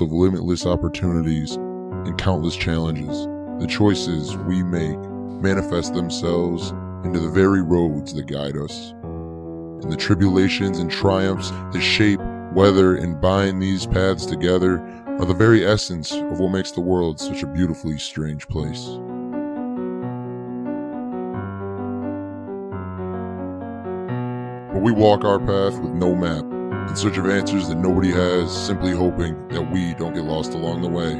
Of limitless opportunities and countless challenges, the choices we make manifest themselves into the very roads that guide us. And the tribulations and triumphs that shape, weather, and bind these paths together are the very essence of what makes the world such a beautifully strange place. But we walk our path with no map, in search of answers that nobody has, simply hoping that we don't get lost along the way.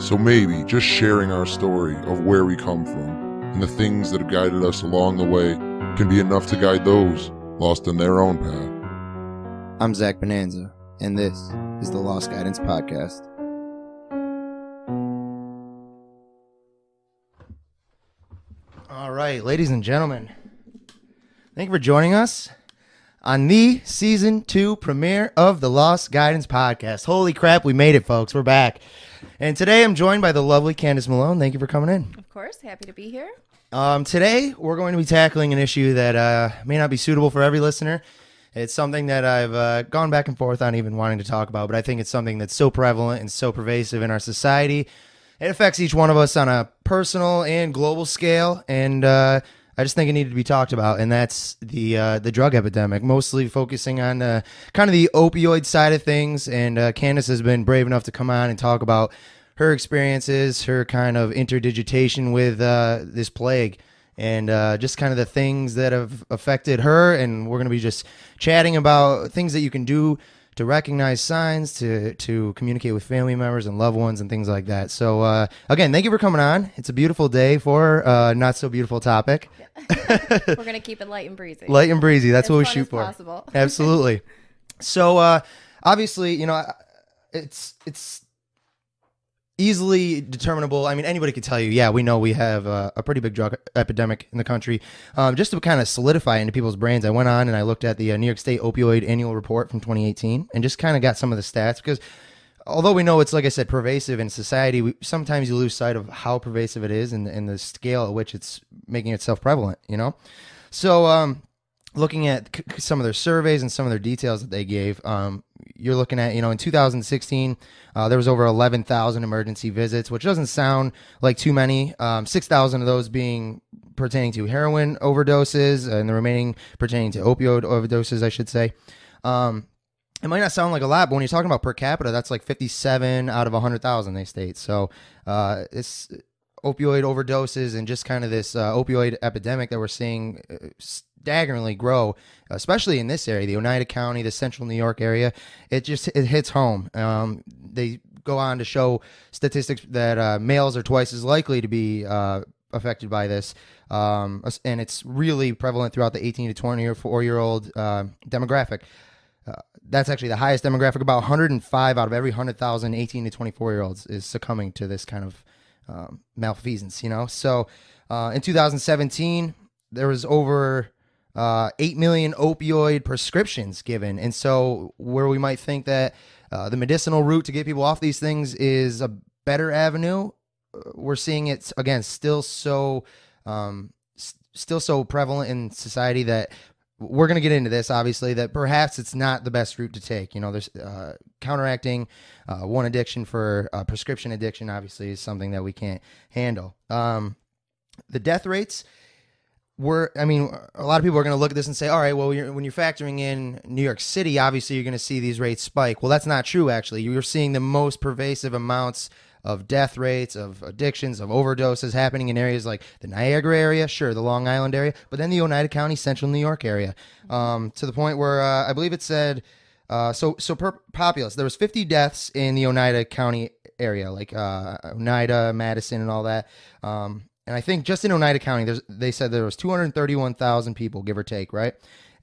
So maybe just sharing our story of where we come from and the things that have guided us along the way can be enough to guide those lost in their own path. I'm Zach Bonanza, and this is the Lost Guidance Podcast. All right, ladies and gentlemen, thank you for joining us on the season two premiere of the Lost Guidance Podcast. Holy crap, we made it, folks. We're back. And today I'm joined by the lovely Candace Malone. Thank you for coming in. Of course, happy to be here. Um, today, we're going to be tackling an issue that uh, may not be suitable for every listener. It's something that I've uh, gone back and forth on even wanting to talk about, but I think it's something that's so prevalent and so pervasive in our society. It affects each one of us on a personal and global scale, and uh, I just think it needed to be talked about, and that's the uh, the drug epidemic. Mostly focusing on uh, kind of the opioid side of things, and uh, Candace has been brave enough to come on and talk about her experiences, her kind of interdigitation with uh, this plague, and uh, just kind of the things that have affected her. And we're going to be just chatting about things that you can do to recognize signs, to to communicate with family members and loved ones, and things like that. So uh, again, thank you for coming on. It's a beautiful day for uh, not so beautiful topic. We're gonna keep it light and breezy. Light and breezy. That's As what we shoot for. possible. Absolutely. So uh, obviously, you know, it's it's easily determinable. I mean, anybody could tell you, yeah, we know we have uh, a pretty big drug epidemic in the country. Um, just to kind of solidify into people's brains, I went on and I looked at the uh, New York State Opioid Annual Report from 2018 and just kind of got some of the stats because although we know it's like I said pervasive in society, we, sometimes you lose sight of how pervasive it is and, and the scale at which it's making itself prevalent. You know, so um, looking at c- some of their surveys and some of their details that they gave, um, you're looking at you know in 2016 uh, there was over 11,000 emergency visits, which doesn't sound like too many. Um, 6,000 of those being pertaining to heroin overdoses, and the remaining pertaining to opioid overdoses, I should say. Um, it might not sound like a lot, but when you're talking about per capita, that's like 57 out of 100,000, they state. So uh, it's opioid overdoses and just kind of this uh, opioid epidemic that we're seeing staggeringly grow, especially in this area, the Oneida County, the Central New York area. It just it hits home. Um, they go on to show statistics that uh, males are twice as likely to be uh, affected by this, um, and it's really prevalent throughout the 18 to 20 or four year old uh, demographic. Uh, that's actually the highest demographic. About 105 out of every 100,000 18 to 24 year olds is succumbing to this kind of um, malfeasance, you know? So uh, in 2017, there was over uh, 8 million opioid prescriptions given. And so, where we might think that uh, the medicinal route to get people off these things is a better avenue, uh, we're seeing it again still so um, s- still so prevalent in society that we're going to get into this obviously that perhaps it's not the best route to take you know there's uh, counteracting uh, one addiction for uh, prescription addiction obviously is something that we can't handle um, the death rates were i mean a lot of people are going to look at this and say all right well you're, when you're factoring in new york city obviously you're going to see these rates spike. Well that's not true actually. You're seeing the most pervasive amounts of death rates, of addictions, of overdoses happening in areas like the Niagara area, sure, the Long Island area, but then the Oneida County, Central New York area, um, to the point where uh, I believe it said, uh, so so per populace, there was 50 deaths in the Oneida County area, like uh, Oneida, Madison, and all that. Um, and I think just in Oneida County, there's, they said there was 231,000 people, give or take, right?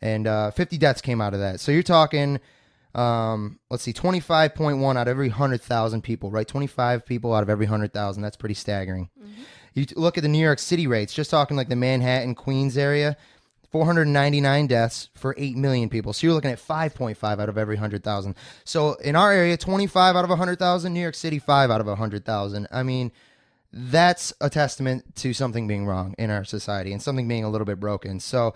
And uh, 50 deaths came out of that. So you're talking um, let's see, 25.1 out of every 100,000 people, right? 25 people out of every 100,000. That's pretty staggering. You look at the New York City rates, just talking like the Manhattan, Queens area, 499 deaths for 8 million people. So you're looking at 5.5 out of every 100,000. So in our area, 25 out of 100,000, New York City, 5 out of 100,000. I mean, that's a testament to something being wrong in our society and something being a little bit broken. So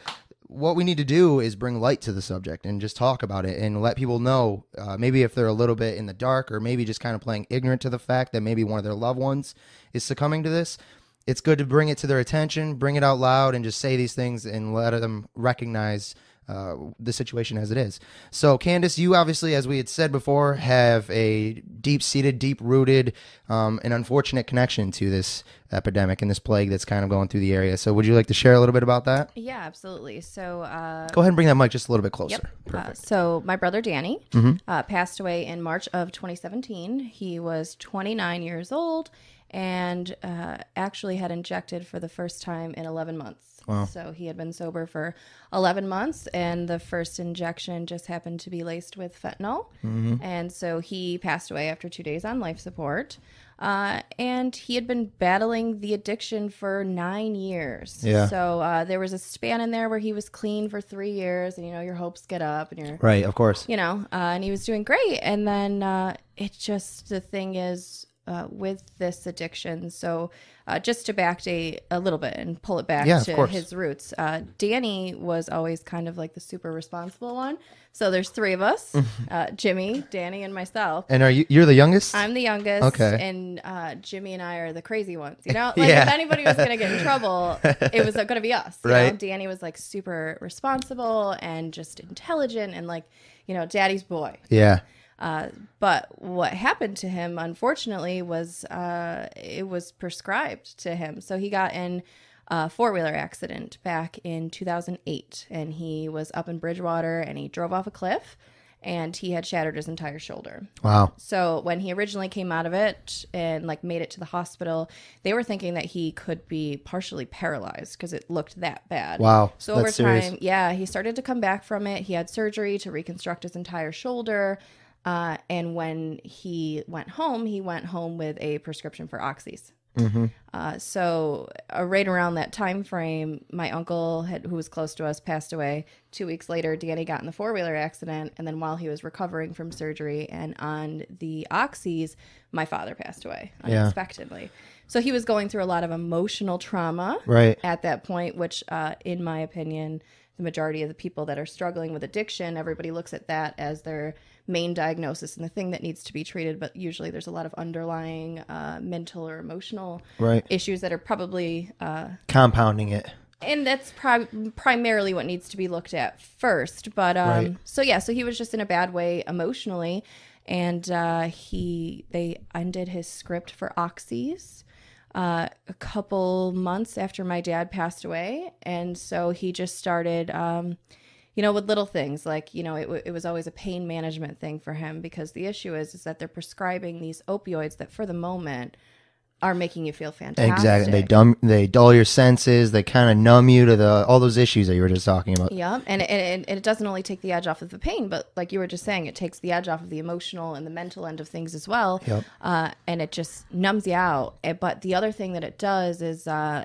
what we need to do is bring light to the subject and just talk about it and let people know uh, maybe if they're a little bit in the dark or maybe just kind of playing ignorant to the fact that maybe one of their loved ones is succumbing to this it's good to bring it to their attention bring it out loud and just say these things and let them recognize uh, the situation as it is. So, Candace, you obviously, as we had said before, have a deep seated, deep rooted, um, and unfortunate connection to this epidemic and this plague that's kind of going through the area. So, would you like to share a little bit about that? Yeah, absolutely. So, uh, Go ahead and bring that mic just a little bit closer. Yep. Uh, so my brother Danny Mm-hmm. uh, passed away in March of 2017. He was 29 years old and uh, actually had injected for the first time in 11 months. Wow. So he had been sober for 11 months, and the first injection just happened to be laced with fentanyl. Mm-hmm. And so he passed away after two days on life support. Uh, and he had been battling the addiction for nine years. Yeah. So uh, there was a span in there where he was clean for three years, and you know your hopes get up, and you're right, of course. you know, uh, and he was doing great. And then uh, it just the thing is uh, with this addiction. So uh, just to backdate a little bit and pull it back Yeah, to his roots, uh, Danny was always kind of like the super responsible one. So there's three of us: uh, Jimmy, Danny, and myself. And are you you're the youngest? I'm the youngest, Okay. and uh, Jimmy and I are the crazy ones. You know, like Yeah. if anybody was gonna get in trouble, it was gonna be us. You Know? Right. Danny was like super responsible and just intelligent and like, you know, daddy's boy. yeah. Uh, but what happened to him, unfortunately, was uh, it was prescribed to him. So he got in a four wheeler accident back in 2008, and he was up in Bridgewater and he drove off a cliff and he had shattered his entire shoulder. Wow. So when he originally came out of it and like made it to the hospital, they were thinking that he could be partially paralyzed because it looked that bad. Wow, So over that's time, serious. yeah, he started to come back from it. He had surgery to reconstruct his entire shoulder. Uh, and when he went home, he went home with a prescription for oxys. Mm-hmm. Uh, so uh, right around that time frame, my uncle, had, who was close to us, passed away. Two weeks later, Danny got in the four wheeler accident, and then while he was recovering from surgery and on the oxys, my father passed away Yeah. unexpectedly. So he was going through a lot of emotional trauma Right. at that point, which, uh, in my opinion, the majority of the people that are struggling with addiction, everybody looks at that as their main diagnosis and the thing that needs to be treated. But usually there's a lot of underlying uh, mental or emotional Right. issues that are probably, uh, Compounding it. and that's pri- primarily what needs to be looked at first. But um, Right. so yeah, so he was just in a bad way emotionally, and uh, he they undid his script for oxys uh, a couple months after my dad passed away, and so he just started. Um, you know, with little things like you know, it, w- it was always a pain management thing for him because the issue is is that they're prescribing these opioids that for the moment are making you feel fantastic. Exactly. They dumb they dull your senses, they kind of numb you to the all those issues that you were just talking about. Yeah, and it, and it doesn't only take the edge off of the pain, but like you were just saying, it takes the edge off of the emotional and the mental end of things as well. Yep. Uh, and it just numbs you out. Eh, But the other thing that it does is, uh,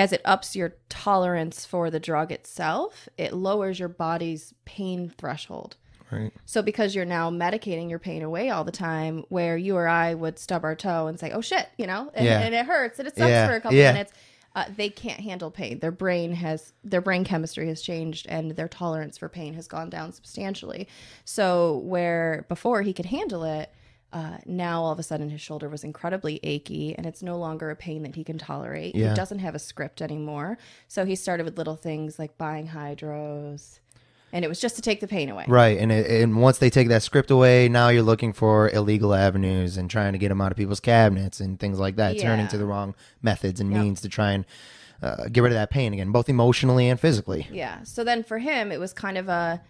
as it ups your tolerance for the drug itself, it lowers your body's pain threshold. Right. So because you're now medicating your pain away all the time, where you or I would stub our toe and say, "Oh shit," you know, and, Yeah. and it hurts and it sucks Yeah, for a couple yeah. minutes. Uh, they can't handle pain. Their brain has their brain chemistry has changed, and their tolerance for pain has gone down substantially. So where before he could handle it, uh, now all of a sudden his shoulder was incredibly achy, and it's no longer a pain that he can tolerate. Yeah. He doesn't have a script anymore. So he started with little things like buying hydros, and it was just to take the pain away. Right. And it, and once they take that script away, now you're looking for illegal avenues and trying to get them out of people's cabinets and things like that, turning to the wrong methods and Yep. means to try and uh, get rid of that pain again, both emotionally and physically. Yeah. So then for him, it was kind of a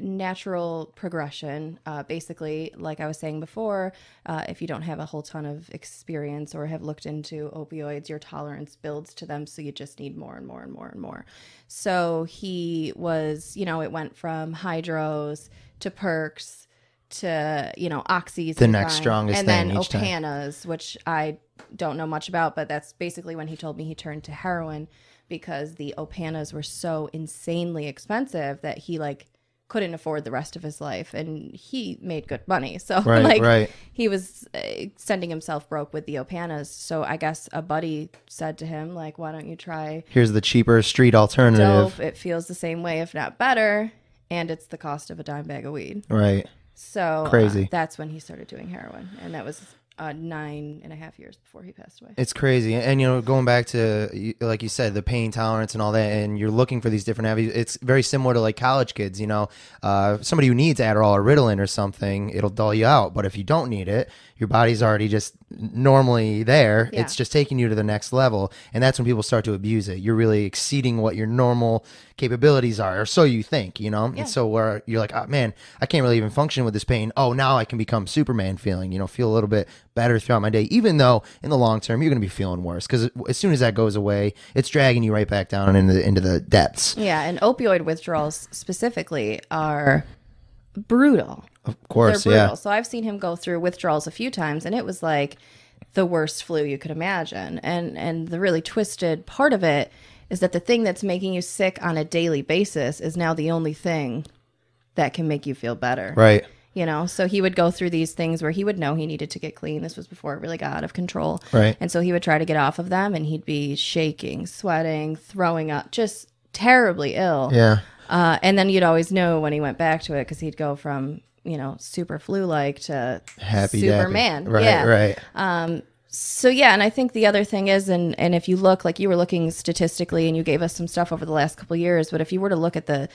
natural progression. Uh, basically, like I was saying before, uh, if you don't have a whole ton of experience or have looked into opioids, your tolerance builds to them. So you just need more and more and more and more. So he was, you know, it went from hydros to perks to, you know, oxys. The and next fine, strongest and thing then each time. Opanas, which I don't know much about, but that's basically when he told me he turned to heroin because the Opanas were so insanely expensive that he like couldn't afford the rest of his life, and he made good money. So Right, like right. he was uh, sending himself broke with the Opanas. So I guess a buddy said to him like, "Why don't you try Here's the cheaper street alternative. dope? It feels the same way, if not better, and it's the cost of a dime bag of weed." Right. So uh, Crazy. that's when he started doing heroin, and that was uh, nine and a half years before he passed away. It's crazy, and you know, going back to like you said, the pain tolerance and all that, and you're looking for these different avenues. It's very similar to like college kids. You know, uh, somebody who needs Adderall or Ritalin or something, it'll dull you out. But if you don't need it, your body's already just normally there. Yeah. It's just taking you to the next level, and that's when people start to abuse it. You're really exceeding what your normal capabilities are, or so you think. You know, Yeah. and so where you're like, oh man, I can't really even function with this pain. Oh, now I can become Superman feeling. You know, feel a little bit better throughout my day, even though in the long term you're going to be feeling worse because as soon as that goes away, it's dragging you right back down into the, into the depths. Yeah, and opioid withdrawals specifically are brutal. Of course, yeah, So I've seen him go through withdrawals a few times, and it was like the worst flu you could imagine. And and the really twisted part of it is that the thing that's making you sick on a daily basis is now the only thing that can make you feel better. right, You know, so he would go through these things where he would know he needed to get clean. This was before it really got out of control. Right. And so he would try to get off of them and he'd be shaking, sweating, throwing up, just terribly ill. yeah, Uh, and then you'd always know when he went back to it because he'd go from, you know, super flu like to happy Superman. dappy. right, yeah. right, Um, So yeah, and I think the other thing is, and and if you look like you were looking statistically, and you gave us some stuff over the last couple of years, but if you were to look at the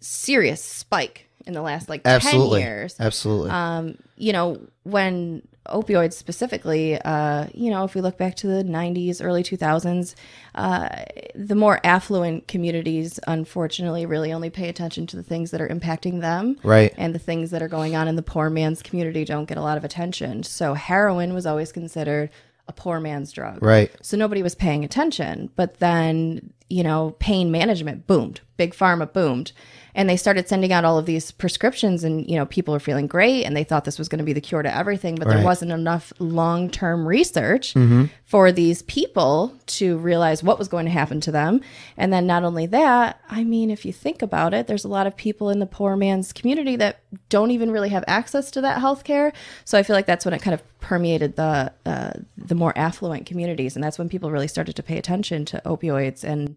serious spike in the last like absolutely, ten years, absolutely, um, you know, when opioids specifically, uh, you know, if we look back to the 90s, early 2000s, uh, the more affluent communities, unfortunately, really only pay attention to the things that are impacting them. right, And the things that are going on in the poor man's community don't get a lot of attention. So heroin was always considered a poor man's drug. right, So nobody was paying attention. But then, you know, pain management boomed. Big pharma boomed. And they started sending out all of these prescriptions and, you know, people were feeling great and they thought this was going to be the cure to everything, but there wasn't enough long-term research Mm-hmm. for these people to realize what was going to happen to them. And then not only that, I mean, if you think about it, there's a lot of people in the poor man's community that don't even really have access to that health care. So I feel like that's when it kind of permeated the uh, the more affluent communities, and that's when people really started to pay attention to opioids, and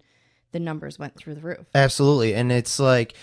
the numbers went through the roof. Absolutely, and it's like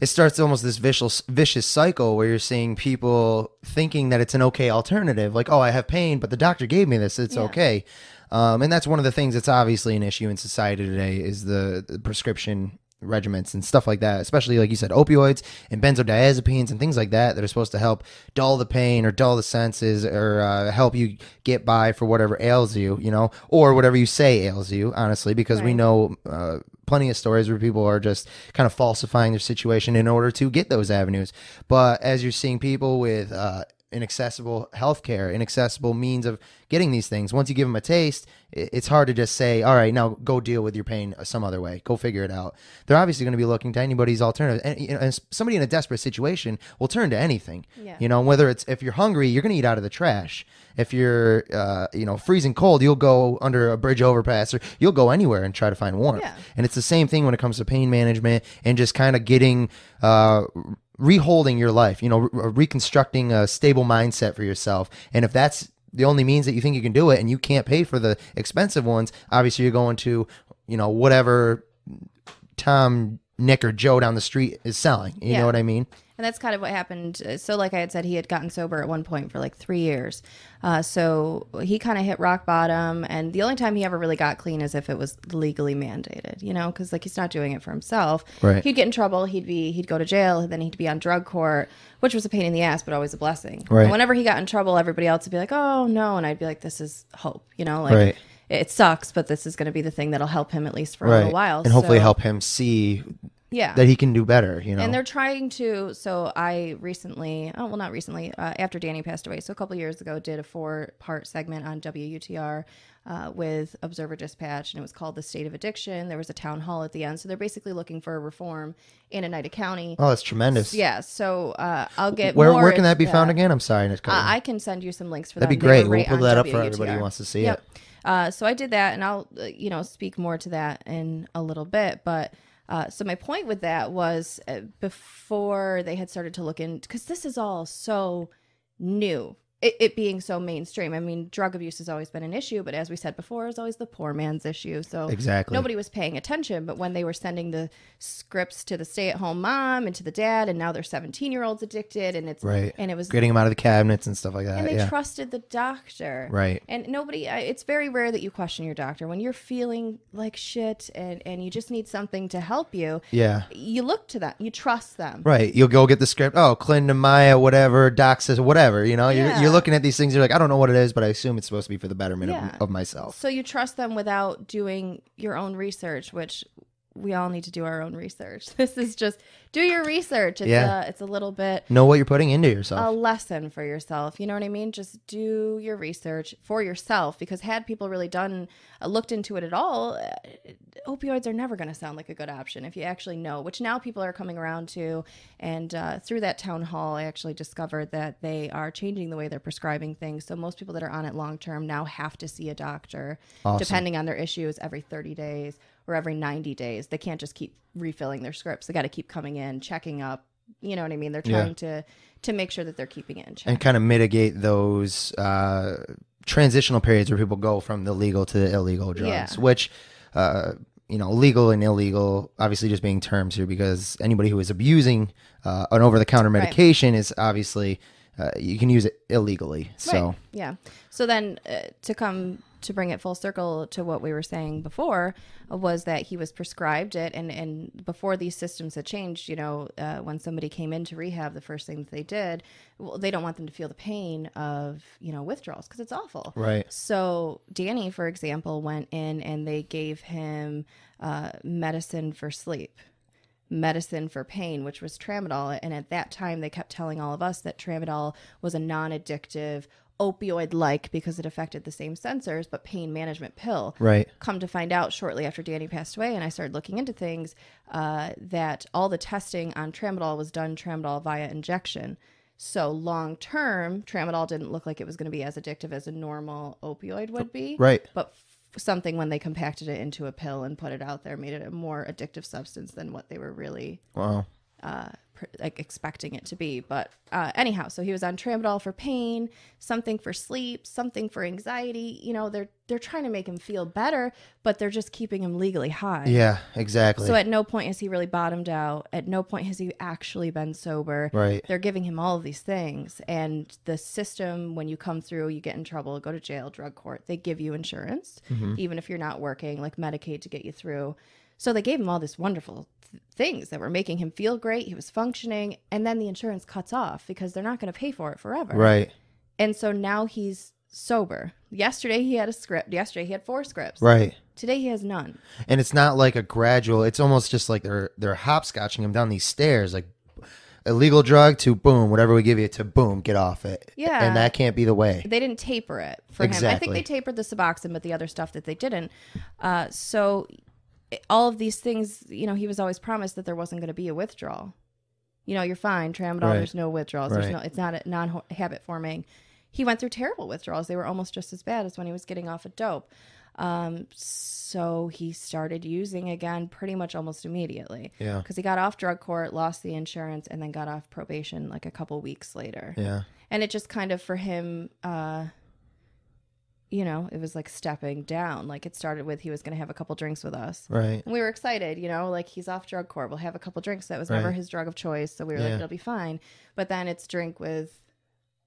it starts almost this vicious vicious cycle where you're seeing people thinking that it's an okay alternative, like oh I have pain, but the doctor gave me this, it's Yeah. okay. Um, and that's one of the things that's obviously an issue in society today is the, the prescription regiments and stuff like that, especially like you said, opioids and benzodiazepines and things like that that are supposed to help dull the pain or dull the senses or uh, help you get by for whatever ails you, you know, or whatever you say ails you, honestly, because we know uh, plenty of stories where people are just kind of falsifying their situation in order to get those avenues. But as you're seeing people with uh, inaccessible healthcare, inaccessible means of getting these things, once you give them a taste, it's hard to just say, all right, now go deal with your pain some other way. Go figure it out. They're obviously going to be looking to anybody's alternative. And, you know, and somebody in a desperate situation will turn to anything. Yeah. You know, whether it's if you're hungry, you're going to eat out of the trash. If you're, uh, you know, freezing cold, you'll go under a bridge overpass or you'll go anywhere and try to find warmth. Yeah. And it's the same thing when it comes to pain management and just kind of getting, uh, reholding your life, you know, re- uh, reconstructing a stable mindset for yourself. And if that's the only means that you think you can do it and you can't pay for the expensive ones, obviously you're going to, you know, whatever Tom, Nick, or Joe down the street is selling. You Yeah. know what I mean? And that's kind of what happened. Uh, So, like I had said, he had gotten sober at one point for like three years. Uh, so he kind of hit rock bottom. And the only time he ever really got clean is if it was legally mandated, you know, because like he's not doing it for himself. Right. He'd get in trouble. He'd be he'd go to jail. and Then he'd be on drug court, which was a pain in the ass, but always a blessing. Right. And whenever he got in trouble, everybody else would be like, "Oh no," and I'd be like, "This is hope," you know, like. Right. It sucks, but this is going to be the thing that'll help him at least for a little while. and hopefully So, help him see Yeah. that he can do better, you know? And they're trying to. So I recently, oh well, not recently, uh, after Danny passed away, so a couple years ago, did a four-part segment on WUTR uh, with Observer Dispatch, and it was called "The State of Addiction." There was a town hall at the end, so they're basically looking for a reform in Oneida County. oh, that's tremendous. Yeah, so uh, I'll get Where, more where can that be found again? I'm sorry. Uh, I can send you some links for that. That'd be great. We'll right pull that up for everybody who wants to see Yep. it. Uh, so I did that, and I'll uh, you know speak more to that in a little bit. But Uh, so my point with that was uh, before they had started to look in, because this is all so new. It, it being so mainstream. I mean, drug abuse has always been an issue, but as we said before, it's always the poor man's issue. So Exactly. nobody was paying attention. But when they were sending the scripts to the stay-at-home mom and to the dad, and now their 17-year-olds addicted, and it's Right. and it was Getting them out of the cabinets and stuff like that. and they yeah. trusted the doctor Right. and nobody. It's very rare that you question your doctor when you're feeling like shit and and you just need something to help you Yeah. you look to them you trust them Right. You'll go get the script. Oh, Clinton Maya, whatever, Doc says whatever. You know, you're, Yeah. You're looking at these things. You're like, I don't know what it is, but I assume it's supposed to be for the betterment Yeah. of, of myself. so you trust them without doing your own research which we all need to do our own research this is just do your research it's Yeah. a, it's a little bit Know what you're putting into yourself. a lesson for yourself. You know what I mean? Just do your research for yourself because had people really done uh, looked into it at all, uh, opioids are never going to sound like a good option if you actually know. Which now people are coming around to, and uh, through that town hall, I actually discovered that they are changing the way they're prescribing things. So most people that are on it long term now have to see a doctor, Awesome. depending on their issues, every thirty days or every ninety days. They can't just keep refilling their scripts. They got to keep coming in, checking up. You know what I mean? They're Yeah. trying to to make sure that they're keeping it in check. and kind of mitigate those uh, transitional periods where people go from the legal to the illegal drugs, Yeah. which, uh, you know, legal and illegal, obviously just being terms here because anybody who is abusing uh, an over the counter medication is obviously, uh, you can use it illegally. So, Right. yeah. So then uh, to come to bring it full circle to what we were saying before uh, was that he was prescribed it and and before these systems had changed you know uh, when somebody came into rehab the first thing that they did well, they don't want them to feel the pain of you know withdrawals because it's awful Right. so danny for example went in and they gave him uh, medicine for sleep medicine for pain, which was tramadol. And at that time, they kept telling all of us that tramadol was a non addictive, opioid like because it affected the same sensors, but pain management pill. right. Come to find out shortly after Danny passed away, and I started looking into things, uh, that all the testing on tramadol was done tramadol via injection. So long term, tramadol didn't look like it was going to be as addictive as a normal opioid would be Right. but f- something when they compacted it into a pill and put it out there made it a more addictive substance than what they were really Wow. uh, like expecting it to be. But uh, anyhow, so he was on tramadol for pain, something for sleep, something for anxiety. You know, they're they're trying to make him feel better, but they're just keeping him legally high. Yeah, exactly. So at no point has he really bottomed out. At no point has he actually been sober. right. They're giving him all of these things. And the system, when you come through, you get in trouble, go to jail, drug court, they give you insurance, even if you're not working, like Medicaid to get you through. So they gave him all this wonderful th- things that were making him feel great. He was functioning. And then the insurance cuts off because they're not going to pay for it forever. Right. And so now he's sober. Yesterday he had a script. Yesterday he had four scripts. Right. Today he has none. And it's not like a gradual. It's almost just like they're they're hopscotching him down these stairs, like illegal drug to boom, whatever we give you to boom, get off it. Yeah. And that can't be the way. They didn't taper it for him. I think they tapered the Suboxone, but the other stuff that they didn't. Uh, so all of these things, you know, he was always promised that there wasn't going to be a withdrawal. You know, you're fine. Tramadol, Right. there's no withdrawals. There's no. It's not a non-habit forming. He went through terrible withdrawals. They were almost just as bad as when he was getting off of dope. Um, so he started using again pretty much almost immediately. Yeah. Because he got off drug court, lost the insurance, and then got off probation like a couple weeks later Yeah. and it just kind of for him uh you know it was like stepping down. Like it started with he was going to have a couple drinks with us. Right. and we were excited you know like he's off drug court. We'll have a couple drinks. That was never his drug of choice. So we were Yeah. like it'll be fine. But then it's drink with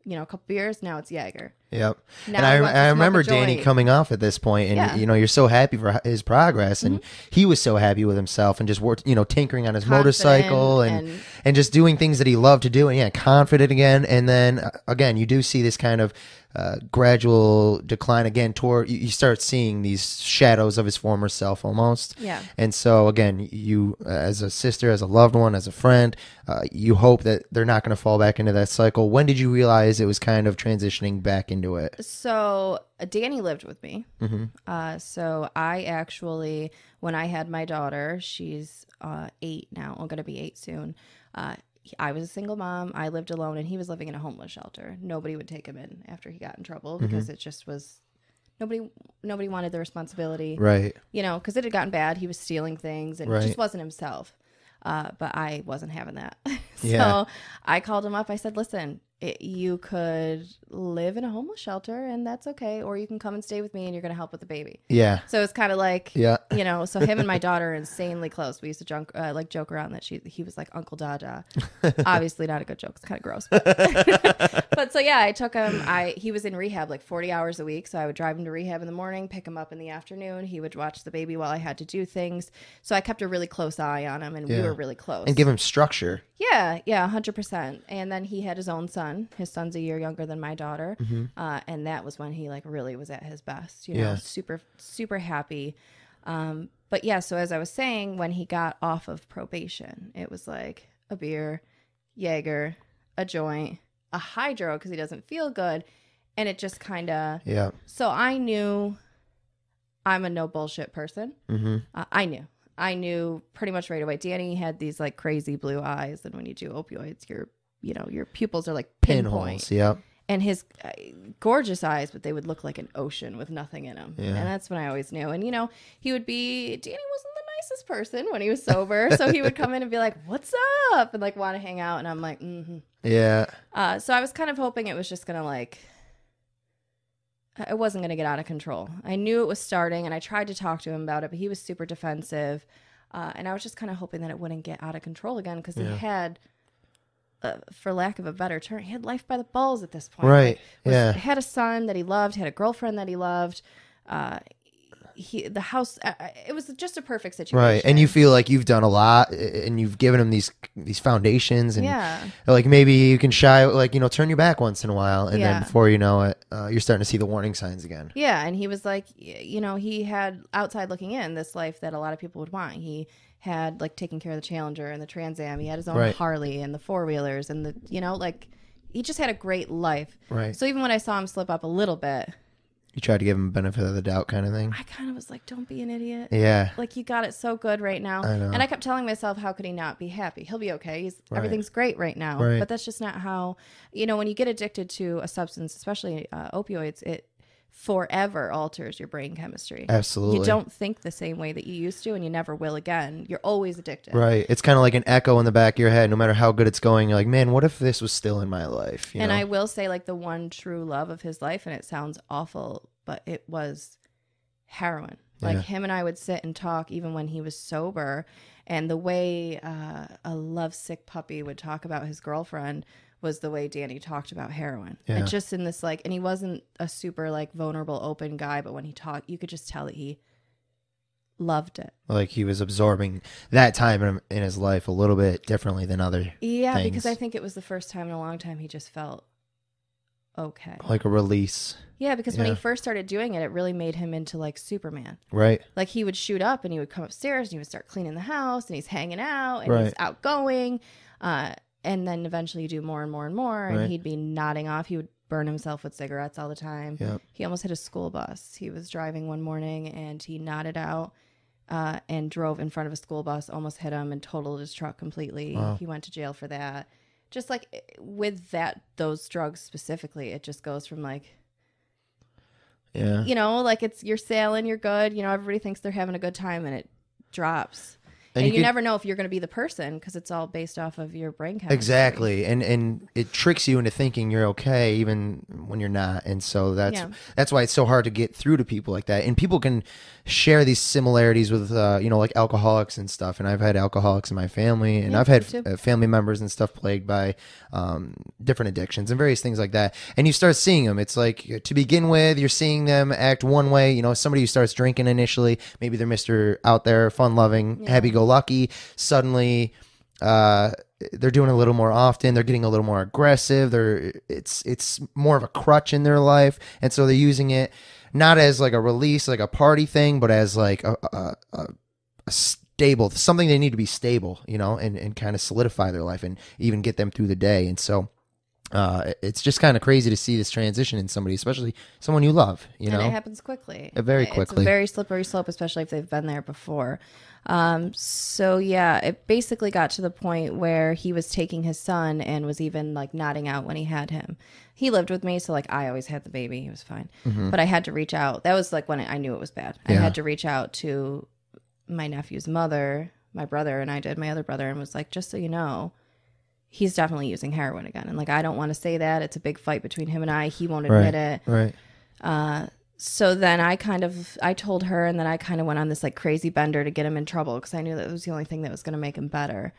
you know a couple beers. Now it's jaeger Yep. now and I, I remember Danny coming off at this point, and Yeah. Mm-hmm. you know you're so happy for his progress, and he was so happy with himself, and just worked, you know, tinkering on his Confident motorcycle and, and and- just doing things that he loved to do, and yeah, confident again. And then uh, again, you do see this kind of uh, gradual decline again. Toward you, you start seeing these shadows of his former self almost. Yeah. And so again, you uh, as a sister, as a loved one, as a friend, uh, you hope that they're not going to fall back into that cycle. When did you realize it was kind of transitioning back into it? so uh, Danny lived with me. Mm-hmm. Uh, so I actually, when I had my daughter, she's uh, eight now. I'm gonna be eight soon. Uh, I was a single mom. I lived alone, and he was living in a homeless shelter. Nobody would take him in after he got in trouble Mm-hmm. because it just was nobody nobody wanted the responsibility Right. you know, because it had gotten bad. He was stealing things and Right. just wasn't himself. Uh, but I wasn't having that. so Yeah. I called him up. I said, listen, it, you could live in a homeless shelter and that's okay. Or you can come and stay with me and you're going to help with the baby. Yeah. So it's kind of like, Yeah. you know, so him and my daughter are insanely close. We used to junk, uh, like joke around that she he was like Uncle Dada. Obviously not a good joke. It's kind of gross. But, but so yeah, I took him. I he was in rehab like 40 hours a week. So I would drive him to rehab in the morning, pick him up in the afternoon. He would watch the baby while I had to do things. So I kept a really close eye on him, and we were really close. And give him structure. Yeah, yeah, hundred percent. And then he had his own son. His son's a year younger than my daughter, uh, and that was when he like really was at his best. You know, Yeah. super super happy. Um, but yeah, so as I was saying, when he got off of probation, it was like a beer, Jaeger, a joint, a hydro because he doesn't feel good, and it just kind of. Yeah. So I knew I'm a no bullshit person. Mm-hmm. Uh, I knew. I knew pretty much right away. Danny had these like crazy blue eyes, and when you do opioids, your you know your pupils are like pinpoint. Pinholes. Yep. And his uh, gorgeous eyes, but they would look like an ocean with nothing in them. Yeah. And that's when I always knew. And you know, he would be Danny wasn't the nicest person when he was sober, so he would come in and be like, "What's up?" and like want to hang out, and I'm like, "Mm-hmm." Yeah. Uh, so I was kind of hoping it was just gonna like it wasn't gonna get out of control. I knew it was starting, and I tried to talk to him about it, but he was super defensive, uh, and I was just kind of hoping that it wouldn't get out of control again because Yeah. he had, uh, for lack of a better term, he had life by the balls at this point. Right. Was- Yeah. had a son that he loved, had a girlfriend that he loved. Uh, he the house. Uh, it was just a perfect situation. Right. And you feel like you've done a lot and you've given him these these foundations and yeah. like maybe you can shy like you know turn your back once in a while and Yeah. then before you know it uh, you're starting to see the warning signs again. Yeah, and he was like, you know, he had outside looking in this life that a lot of people would want. He had like taking care of the Challenger and the Trans Am. He had his own Right. Harley and the four wheelers and the, you know, like he just had a great life. Right. So even when I saw him slip up a little bit, You tried to give him benefit of the doubt kind of thing. I kind of was like, don't be an idiot. Yeah. Like you got it so good right now. I know. And I kept telling myself, how could he not be happy? He'll be okay. He's Right. everything's great right now. Right. But that's just not how you know when you get addicted to a substance, especially uh, opioids, it forever alters your brain chemistry. Absolutely. You don't think the same way that you used to, and you never will again. You're always addicted. Right. It's kind of like an echo in the back of your head. No matter how good it's going, you're like, man, what if this was still in my life? You and know? I will say, like the one true love of his life, and it sounds awful, but it was heroin. Like Yeah. him and I would sit and talk even when he was sober, and the way uh, a lovesick puppy would talk about his girlfriend was the way Danny talked about heroin. Yeah. And just in this like, and he wasn't a super like vulnerable, open guy, but when he talked, you could just tell that he loved it. like he was absorbing that time in, in his life a little bit differently than other, Yeah, because I think it was the first time in a long time he just felt okay. like a release. Yeah, because when he first started doing it, it really made him into like Superman. Right. Like he would shoot up and he would come upstairs and he would start cleaning the house and he's hanging out and he's outgoing. Uh, and then eventually you do more and more and more and Right. he'd be nodding off. He would burn himself with cigarettes all the time. Yep. He almost hit a school bus. He was driving one morning and he nodded out uh, and drove in front of a school bus, almost hit him and totaled his truck completely. Wow. He went to jail for that. Just like eh, with that, those drugs specifically, it just goes from like, Yeah. you know, like it's you're sailing, you're good. You know, everybody thinks they're having a good time, and it drops. And, you you, could- never know if you're going to be the person because it's all based off of your brain chemistry. Exactly, and and it tricks you into thinking you're okay even when you're not, and so that's Yeah. that's why it's so hard to get through to people like that. And people can share these similarities with uh, you know like alcoholics and stuff. And I've had alcoholics in my family, and Yeah, I've had uh, family members and stuff plagued by um, different addictions and various things like that. And you start seeing them. It's like to begin with, you're seeing them act one way. You know, somebody who starts drinking initially, maybe they're Mister out there, fun loving, Yeah. happy go lucky. Suddenly uh they're doing a little more often they're getting a little more aggressive they're it's it's more of a crutch in their life and so they're using it not as like a release like a party thing but as like a a, a, a stable something they need to be stable you know and and kind of solidify their life and even get them through the day and so uh, it's just kind of crazy to see this transition in somebody, especially someone you love. You and know, it happens quickly. Uh, very It's quickly. a very slippery slope, especially if they've been there before. Um, so yeah, it basically got to the point where he was taking his son and was even like nodding out when he had him. He lived with me, so like I always had the baby. He was fine, but I had to reach out. That was like when I knew it was bad. I Mm-hmm. Had to reach out to my nephew's mother, my brother, and I did my other brother, and was like, just so you know, he's definitely using heroin again. And like I don't want to say that. It's a big fight between him and I. He won't admit it right? So then I kind of I told her, and then I kind of went on this like crazy bender to get him in trouble because I knew that was the only thing that was going to make him better.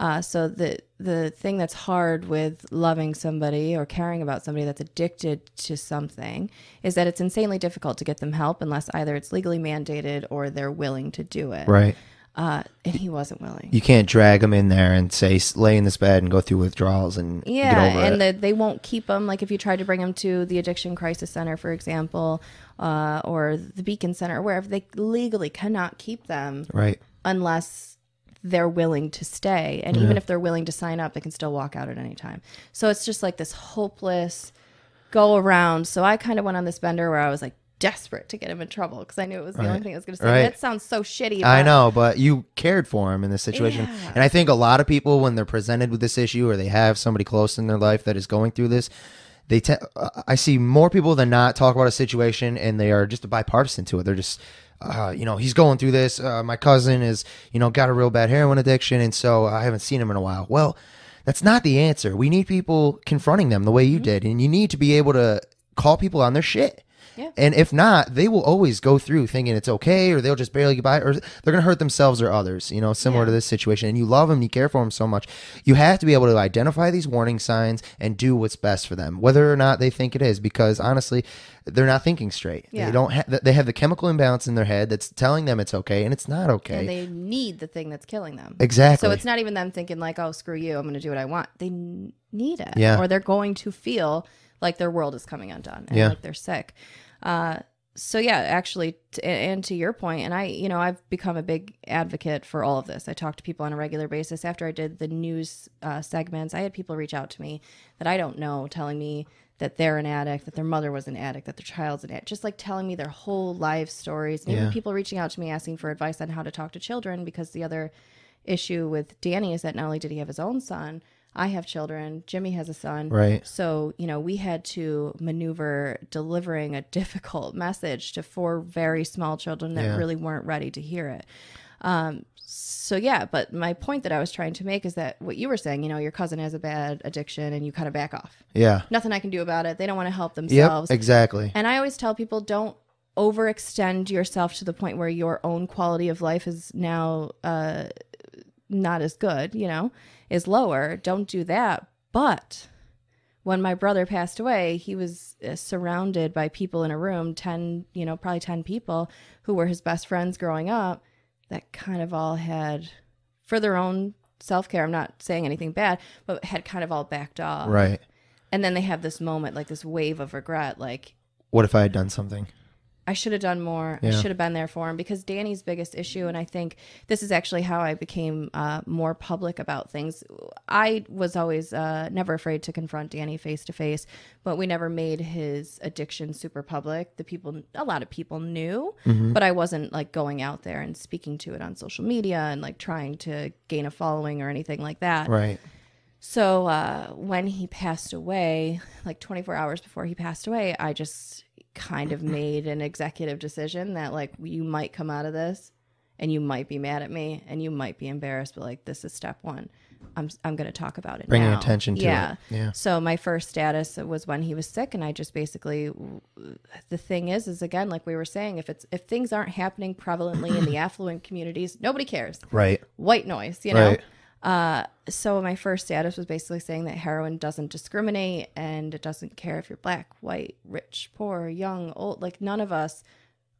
Uh, so the the thing that's hard with loving somebody or caring about somebody that's addicted to something is that it's insanely difficult to get them help unless either it's legally mandated or they're willing to do it. Right. Uh, and he wasn't willing. You can't drag them in there and say lay in this bed and go through withdrawals and Yeah, get over and the, they won't keep them. Like if you try to bring them to the Addiction Crisis Center, for example, uh, or the Beacon Center, wherever they legally cannot keep them right. unless they're willing to stay. And even if they're willing to sign up, they can still walk out at any time. So it's just like this hopeless go around. So I kind of went on this bender where I was like desperate to get him in trouble because I knew it was the only thing I was going to say. Right. That sounds so shitty. I know, but you cared for him in this situation. Yeah. And I think a lot of people, when they're presented with this issue or they have somebody close in their life that is going through this, they te- uh, I see more people than not talk about a situation and they are just bipartisan to it. They're just, uh, you know, he's going through this. Uh, my cousin is, you know, got a real bad heroin addiction. And so I haven't seen him in a while. Well, that's not the answer. We need people confronting them the way you did. And you need to be able to call people on their shit. Yeah. And if not, they will always go through thinking it's okay, or they'll just barely get by, or they're going to hurt themselves or others, you know, similar Yeah. to this situation. And you love them, you care for them so much. You have to be able to identify these warning signs and do what's best for them, whether or not they think it is, because honestly, they're not thinking straight. Yeah. They don't. Ha- they have the chemical imbalance in their head that's telling them it's okay, and it's not okay. And they need the thing that's killing them. exactly. So it's not even them thinking like, "Oh, screw you, I'm going to do what I want." They n- need it, Yeah. or they're going to feel like their world is coming undone and Yeah. like they're sick. Uh, so yeah, actually, t- and to your point, and I, you know, I've become a big advocate for all of this. I talk to people on a regular basis. After I did the news uh, segments, I had people reach out to me that I don't know, telling me that they're an addict, that their mother was an addict, that their child's an addict, just like telling me their whole life stories. And Yeah. even people reaching out to me asking for advice on how to talk to children because the other issue with Danny is that not only did he have his own son, I have children, Jimmy has a son. Right. So, you know, we had to maneuver delivering a difficult message to four very small children that Yeah. really weren't ready to hear it. Um, so yeah, but my point that I was trying to make is that what you were saying, you know, your cousin has a bad addiction and you kind of back off. yeah. Nothing I can do about it. They don't want to help Yep. themselves. Exactly. And I always tell people don't overextend yourself to the point where your own quality of life is now uh, not as good, you know, is lower. Don't do that. But when my brother passed away, he was uh, surrounded by people in a room, 10, you know, probably 10 people who were his best friends growing up that kind of all had, for their own self care, I'm not saying anything bad, but had kind of all backed off. Right. And then they have this moment, like this wave of regret, like, What if I had done something? I should have done more. I should have been there for him because Danny's biggest issue, and I think this is actually how I became uh, more public about things. I was always uh, never afraid to confront Danny face to face, but we never made his addiction super public. The people, a lot of people knew, Mm-hmm. but I wasn't like going out there and speaking to it on social media and like trying to gain a following or anything like that. Right. So uh, when he passed away, like 24 hours before he passed away, I just kind of made an executive decision that like you might come out of this and you might be mad at me and you might be embarrassed, but like this is step one. I'm I'm going to talk about it. Bringing now. attention to it. yeah. Yeah. So my first status was when he was sick, and I just basically. The thing is, is again, like we were saying, if it's if things aren't happening prevalently in the affluent communities, nobody cares. Right. White noise, you know. Right. Uh, so my first status was basically saying that heroin doesn't discriminate and it doesn't care if you're black, white, rich, poor, young, old. Like none of us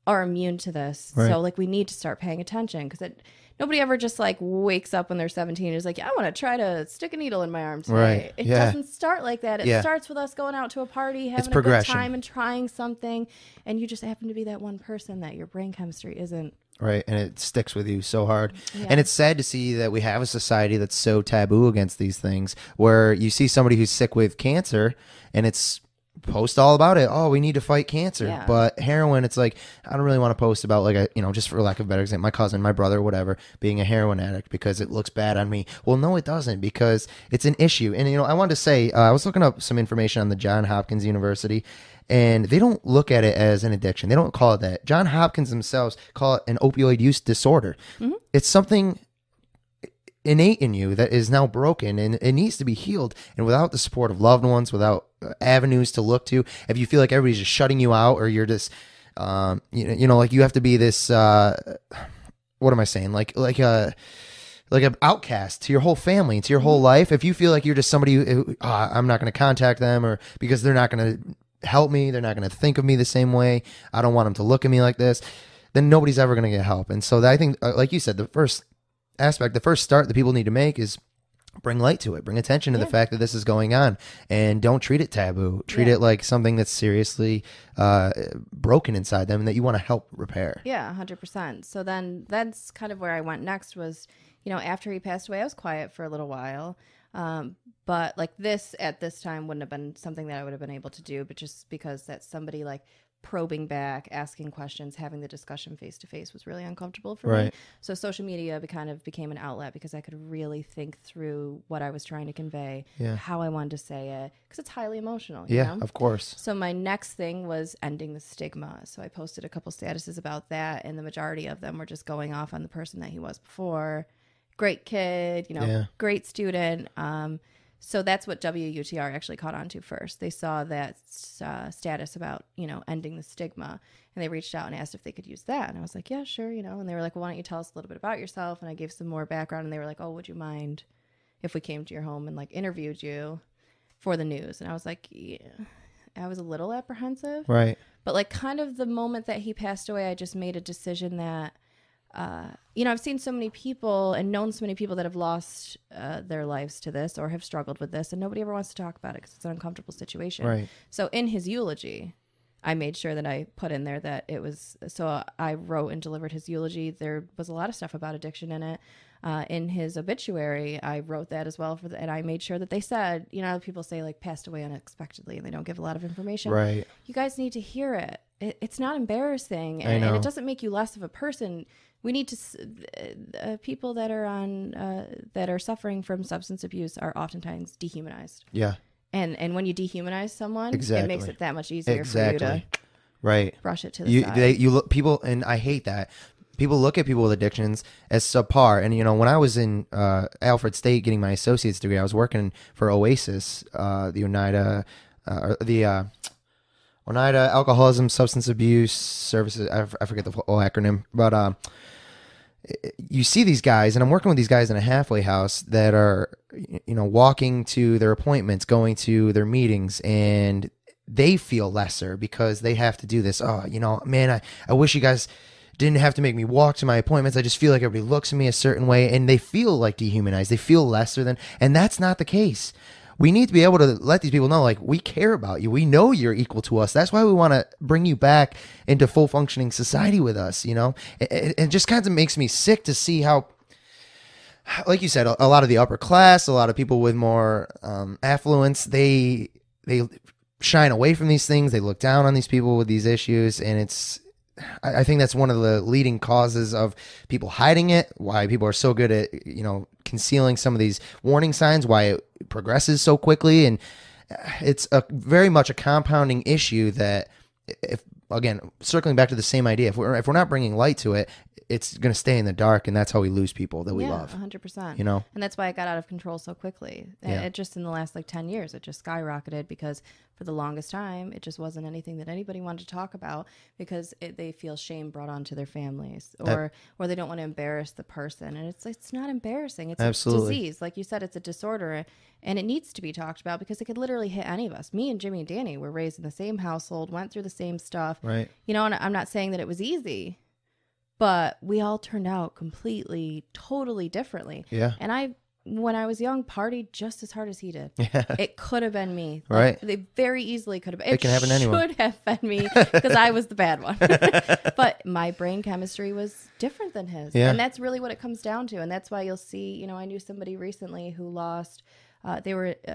are immune to this. Right. So like we need to start paying attention because it. Nobody ever just like wakes up when they're 17 and is like, I want to try to stick a needle in my arm today. Right. It Yeah. doesn't start like that. It Yeah. starts with us going out to a party, having a good time and trying something. And you just happen to be that one person that your brain chemistry isn't right? And it sticks with you so hard. Yeah. And it's sad to see that we have a society that's so taboo against these things, where you see somebody who's sick with cancer, and it's post all about it. Oh, we need to fight cancer. Yeah. But heroin, it's like I don't really want to post about like a you know just for lack of a better example, my cousin, my brother, whatever, being a heroin addict because it looks bad on me. Well, no, it doesn't because it's an issue. And you know, I wanted to say uh, I was looking up some information on the John Hopkins University. And they don't look at it as an addiction. They don't call it that. John Hopkins themselves call it an opioid use disorder. It's something innate in you that is now broken and it needs to be healed. And without the support of loved ones, without uh, avenues to look to, if you feel like everybody's just shutting you out or you're just, um, you know, you know, like you have to be this, uh, what am I saying? Like, like a, like an outcast to your whole family, to your whole life. If you feel like you're just somebody who, ah, I'm not going to contact them or because they're not going to help me, they're not going to think of me the same way. I don't want them to look at me like this. Then nobody's ever going to get help. And so that, I think, uh, like you said, the first aspect, the first start that people need to make is bring light to it, bring attention to the fact that this is going on, and don't treat it taboo. Treat Yeah. it like something that's seriously uh, broken inside them and that you want to help repair. Yeah, hundred percent. So then that's kind of where I went next was, you know, after he passed away, I was quiet for a little while. Um, but like this at this time wouldn't have been something that I would have been able to do, but just because that's somebody like probing back, asking questions, having the discussion face to face was really uncomfortable for me. Right. So social media be- kind of became an outlet because I could really think through what I was trying to convey, Yeah. how I wanted to say it, because it's highly emotional. you Yeah, know? of course. So my next thing was ending the stigma. So I posted a couple statuses about that, and the majority of them were just going off on the person that he was before. Great kid, you know, Yeah. great student. Um, so that's what WUTR actually caught on to first. They saw that uh, status about you know ending the stigma, and they reached out and asked if they could use that. And I was like, yeah, sure, you know. And they were like, well, why don't you tell us a little bit about yourself? And I gave some more background, and they were like, oh, would you mind if we came to your home and like interviewed you for the news? And I was like, yeah. I was a little apprehensive, Right. but like kind of the moment that he passed away, I just made a decision that, uh, you know, I've seen so many people and known so many people that have lost uh, their lives to this or have struggled with this, and nobody ever wants to talk about it because it's an uncomfortable situation. Right. So in his eulogy, I made sure that I put in there that it was. So I wrote and delivered his eulogy. There was a lot of stuff about addiction in it. Uh, in his obituary, I wrote that as well for the, and I made sure that they said, you know, people say like passed away unexpectedly and they don't give a lot of information Right. you guys need to hear it. it it's not embarrassing, and, and it doesn't make you less of a person. We need to. Uh, people that are on uh, that are suffering from substance abuse are oftentimes dehumanized, Yeah. and and when you dehumanize someone, exactly. it makes it that much easier for you Exactly. to Right. brush it to the You side. they you look people and I hate that. People look at people with addictions as subpar. And you know, when I was in uh, Alfred State getting my associate's degree, I was working for Oasis, uh, the Oneida, uh, the uh, Oneida Alcoholism Substance Abuse Services. I, f- I forget the whole acronym, but uh, you see these guys, and I'm working with these guys in a halfway house that are, you know, walking to their appointments, going to their meetings, and they feel lesser because they have to do this. Oh, you know, man, I, I wish you guys didn't have to make me walk to my appointments. I just feel like everybody looks at me a certain way, and they feel like dehumanized. They feel lesser than, and that's not the case. We need to be able to let these people know, like, we care about you. We know you're equal to us. That's why we want to bring you back into full functioning society with us, you know? It, it, just kind of makes me sick to see how like you said, a, a lot of the upper class, a lot of people with more um, affluence, they they shine away from these things. They look down on these people with these issues, and it's. I I think that's one of the leading causes of people hiding it. Why people are so good at you know concealing some of these warning signs. Why it progresses so quickly, and uh, it's a very much a compounding issue that if again circling back to the same idea, if we're if we're not bringing light to it, it's going to stay in the dark, and that's how we lose people that we yeah, love. hundred percent. You know. and that's why it got out of control so quickly. Yeah. It just in the last like ten years, it just skyrocketed because for the longest time, it just wasn't anything that anybody wanted to talk about because it, they feel shame brought onto their families, or or they don't want to embarrass the person. And it's it's not embarrassing. It's Absolutely. a disease, like you said, it's a disorder, and it needs to be talked about because it could literally hit any of us. Me and Jimmy and Danny were raised in the same household, went through the same stuff. Right. You know, and I'm not saying that it was easy, but we all turned out completely, totally differently. Yeah. And I when I was young, partied just as hard as he did. Yeah. It could have been me. Right. They very easily could have been. It, can happen to anyone. should have been me because I was the bad one. but my brain chemistry was different than his. Yeah. And that's really what it comes down to. And that's why you'll see, you know, I knew somebody recently who lost. Uh, they were, uh,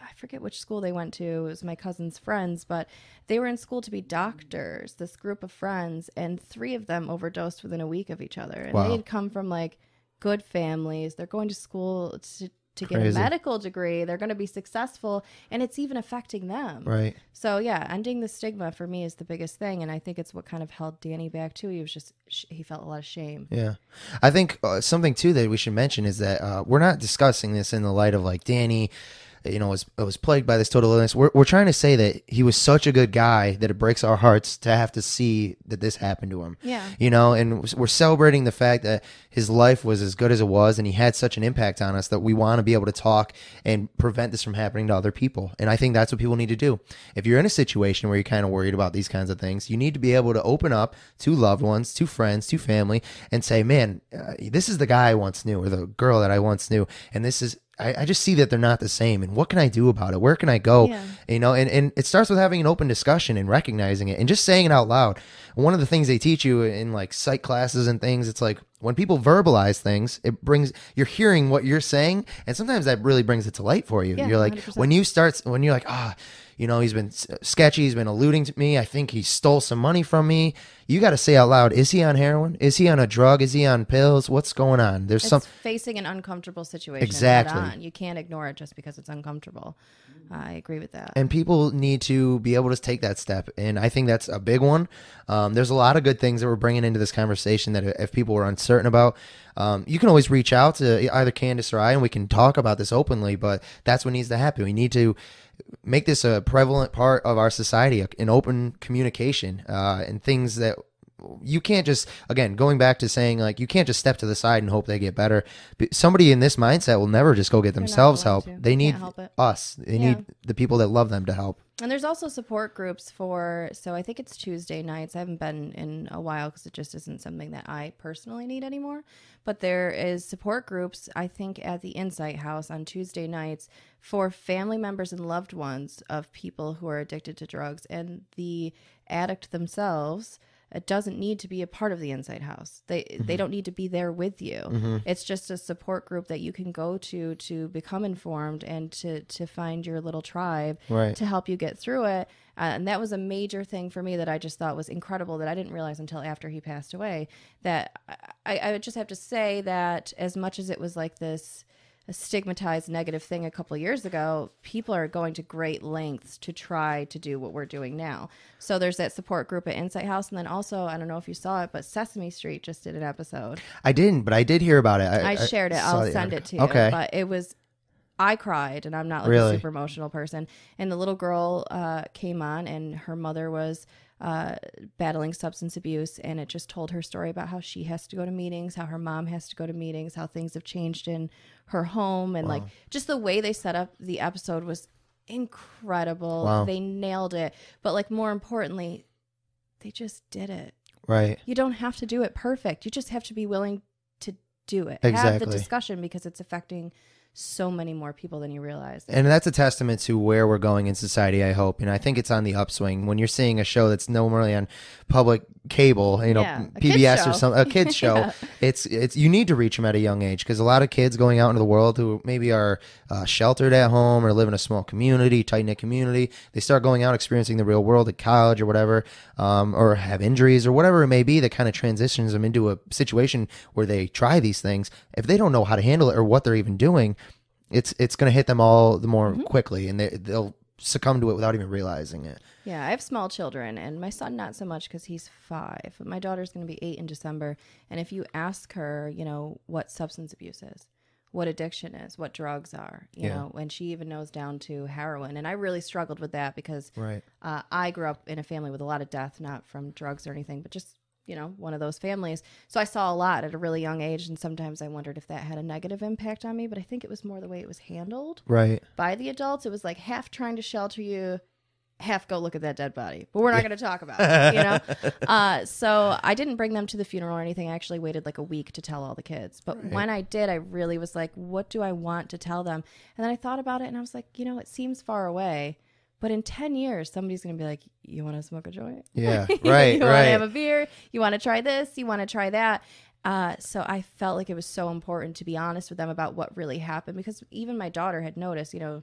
I forget which school they went to. It was my cousin's friends, but they were in school to be doctors, this group of friends, and three of them overdosed within a week of each other. And Wow. they had come from like good families. They're going to school to, to get a medical degree. They're going to be successful, and it's even affecting them. Right. So yeah, ending the stigma for me is the biggest thing, and I think it's what kind of held Danny back too. He was just he felt a lot of shame. Yeah, I think uh, something too that we should mention is that uh, we're not discussing this in the light of like Danny, you know, was was plagued by this total illness. We're we're trying to say that he was such a good guy that it breaks our hearts to have to see that this happened to him. Yeah. you know, and we're celebrating the fact that his life was as good as it was, and he had such an impact on us that we want to be able to talk and prevent this from happening to other people. And I think that's what people need to do. If you're in a situation where you're kind of worried about these kinds of things, you need to be able to open up to loved ones, to friends, to family, and say, "Man, uh, this is the guy I once knew, or the girl that I once knew, and this is." I, I just see that they're not the same, and what can I do about it? Where can I go? Yeah. You know, and, and it starts with having an open discussion and recognizing it and just saying it out loud. One of the things they teach you in like psych classes and things, it's like when people verbalize things, it brings you're hearing what you're saying, and sometimes that really brings it to light for you. Yeah, you're like 100%. when you start when you're like ah, you know, he's been sketchy, he's been alluding to me. I think he stole some money from me. You got to say out loud: Is he on heroin? Is he on a drug? Is he on pills? What's going on? There's It's some facing an uncomfortable situation. Exactly. On. You can't ignore it just because it's uncomfortable. I agree with that. and people need to be able to take that step and i think that's a big one um, there's a lot of good things that we're bringing into this conversation that if people were uncertain about um, you can always reach out to either candace or i and we can talk about this openly but that's what needs to happen we need to make this a prevalent part of our society an open communication uh, and things that you can't just again going back to saying like you can't just step to the side and hope they get better somebody in this mindset will never just go get themselves help to. they They need help us they Yeah. need the people that love them to help And there's also support groups for, so I think it's Tuesday nights. I haven't been in a while because it just isn't something that I personally need anymore. But there is support groups, I think, at the Insight House on Tuesday nights for family members and loved ones of people who are addicted to drugs. And the addict themselves it doesn't need to be a part of the Insight House. They they don't need to be there with you. It's just a support group that you can go to to become informed and to to find your little tribe Right. to help you get through it. Uh, and that was a major thing for me that I just thought was incredible that I didn't realize until after he passed away. That I, I would just have to say that as much as it was like this a stigmatized negative thing a couple of years ago, people are going to great lengths to try to do what we're doing now. So there's that support group at Insight House, and then also I don't know if you saw it, but Sesame Street just did an episode. I didn't, but I did hear about it. I, I shared it. saw I'll send it to you. Okay. But it was, I cried, and I'm not like Really? a super emotional person. And the little girl uh, came on, and her mother was uh, battling substance abuse, and it just told her story about how she has to go to meetings, how her mom has to go to meetings, how things have changed in her home, and like just the way they set up the episode was incredible. Wow. They nailed it. But like more importantly, they just did it. right. You don't have to do it perfect. You just have to be willing to do it. Have the discussion because it's affecting so many more people than you realize. And that's a testament to where we're going in society, I hope. And I think it's on the upswing. When you're seeing a show that's normally on public cable, you know, Yeah, PBS or some a kids show, Yeah. It's it's you need to reach them at a young age because a lot of kids going out into the world who maybe are uh, sheltered at home or live in a small community, tight knit community, they start going out experiencing the real world at college or whatever, um, or have injuries or whatever it may be that kind of transitions them into a situation where they try these things. If they don't know how to handle it or what they're even doing, it's it's going to hit them all the more Mm-hmm. quickly, and they, they'll succumb to it without even realizing it. Yeah, I have small children, and my son not so much because he's five. But my daughter's going to be eight in December, and if you ask her, you know, what substance abuse is, what addiction is, what drugs are, you Yeah. know, and she even knows down to heroin. And I really struggled with that because Right. uh, I grew up in a family with a lot of death, not from drugs or anything, but just you know one of those families. So I saw a lot at a really young age, and sometimes I wondered if that had a negative impact on me. But I think it was more the way it was handled Right. by the adults. It was like half trying to shelter you, half go look at that dead body, but we're not going to talk about it, you know? Uh, so I didn't bring them to the funeral or anything. I actually waited like a week to tell all the kids. But when I did, I really was like, what do I want to tell them? And then I thought about it and I was like, you know, it seems far away. But in 10 years, somebody's going to be like, you want to smoke a joint? Yeah, right, you right, want to have a beer? You want to try this? You want to try that? Uh, so I felt like it was so important to be honest with them about what really happened because even my daughter had noticed, you know,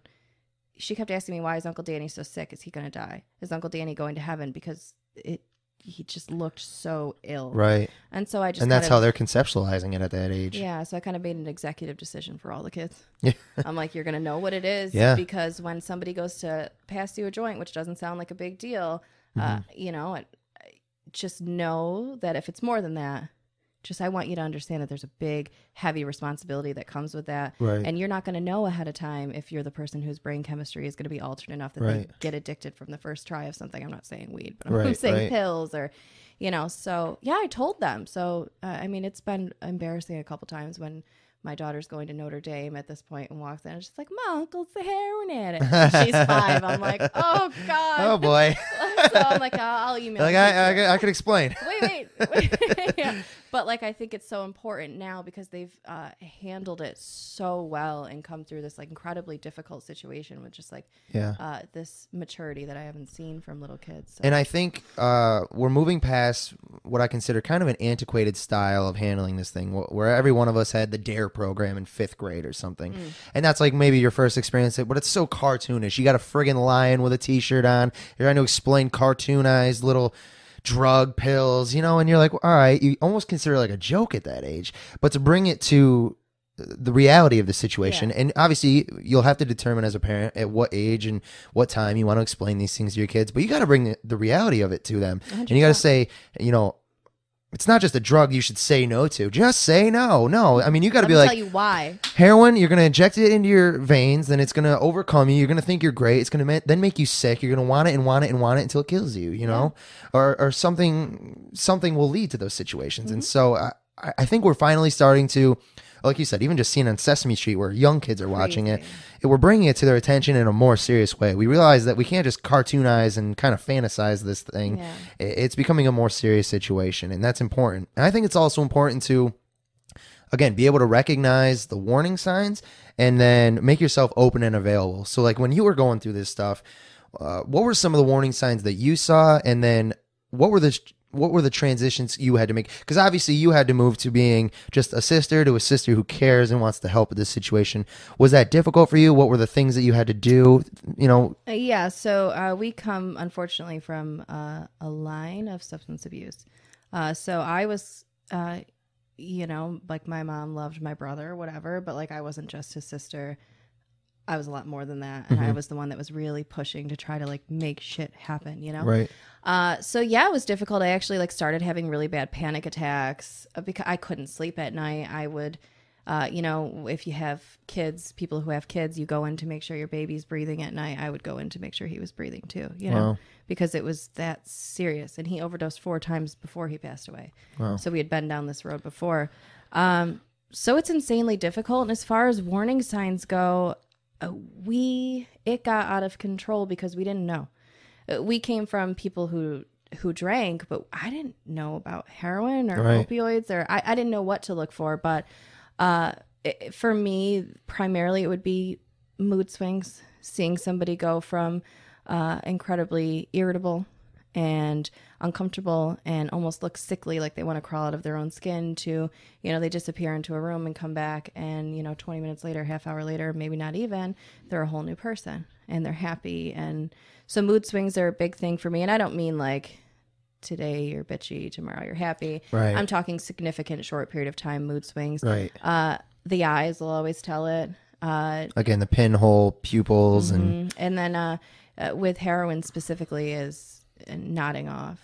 she kept asking me why is Uncle Danny so sick? Is he going to die? Is Uncle Danny going to heaven? Because it he just looked so ill, Right. and so I just And that's kind how they're conceptualizing it at that age. yeah. So I kind of made an executive decision for all the kids. Yeah. I'm like, you're gonna know what it is, Yeah. Because when somebody goes to pass you a joint, which doesn't sound like a big deal, uh, Mm-hmm. you know, it, just know that if it's more than that, just I want you to understand that there's a big, heavy responsibility that comes with that, Right. and you're not going to know ahead of time if you're the person whose brain chemistry is going to be altered enough that they get addicted from the first try of something. I'm not saying weed, but I'm Right, saying right. pills or, you know. So yeah, I told them. So uh, I mean, it's been embarrassing a couple times when my daughter's going to Notre Dame at this point and walks in and she's like, "My uncle's the heroin addict." She's five. I'm like, "Oh God." Oh boy. so I'm like, I'll, I'll email. like you I. I, I could explain. wait, wait, wait. yeah. But like, I think it's so important now because they've uh, handled it so well and come through this like incredibly difficult situation with just like Yeah. uh, this maturity that I haven't seen from little kids. So. And I think uh, we're moving past what I consider kind of an antiquated style of handling this thing, wh- where every one of us had the DARE program in fifth grade or something. And that's like maybe your first experience, but it's so cartoonish. You got a friggin' lion with a t shirt on. You're trying to explain cartoonized little drug pills, you know, and you're like, all right, you almost consider it like a joke at that age. But to bring it to the reality of the situation. Yeah. And obviously, you'll have to determine as a parent at what age and what time you want to explain these things to your kids. But you got to bring the, the reality of it to them. And you got to say, you know, it's not just a drug you should say no to. Just say no. No. I mean, you got to be like, tell you why. heroin, you're going to inject it into your veins, then it's going to overcome you. You're going to think you're great. It's going to ma- then make you sick. You're going to want it and want it and want it until it kills you, you know? Or, or something something will lead to those situations. And mm-hmm. so uh, I, I think we're finally starting to, like you said, even just seeing on Sesame Street where young kids are watching it, it, we're bringing it to their attention in a more serious way. We realize that we can't just cartoonize and kind of fantasize this thing. Yeah. It's becoming a more serious situation, and that's important. And I think it's also important to again be able to recognize the warning signs and then make yourself open and available so like when you were going through this stuff uh, what were some of the warning signs that you saw and then what were the what were the transitions you had to make because obviously you had to move to being just a sister to a sister who cares and wants to help with this situation was that difficult for you what were the things that you had to do you know Uh, yeah, so uh, we come unfortunately from uh, a line of substance abuse. Uh, so I was, uh, you know, like my mom loved my brother, whatever, but like I wasn't just his sister. I was a lot more than that, and I was the one that was really pushing to try to like make shit happen, you know. right Uh, so yeah, it was difficult. I actually like started having really bad panic attacks uh, because I couldn't sleep at night. I would, uh, you know, if you have kids, people who have kids, you go in to make sure your baby's breathing at night. I would go in to make sure he was breathing too, you know, Wow. because it was that serious. And he overdosed four times before he passed away. Wow. So we had been down this road before. Um, so it's insanely difficult. And as far as warning signs go, we it got out of control because we didn't know. Uh, We came from people who who drank, but I didn't know about heroin or Right. opioids, or I, I didn't know what to look for. But uh, it, for me, primarily, it would be mood swings. Seeing somebody go from uh, incredibly irritable and uncomfortable and almost look sickly like they want to crawl out of their own skin to you know they disappear into a room and come back and you know 20 minutes later half hour later maybe not even they're a whole new person and they're happy. And so mood swings are a big thing for me and i don't mean like today you're bitchy tomorrow you're happy. Right. i'm talking significant short period of time mood swings. Right. Uh the eyes will always tell it. Uh again the pinhole pupils and Mm, and then uh, uh, with heroin specifically is uh, nodding off.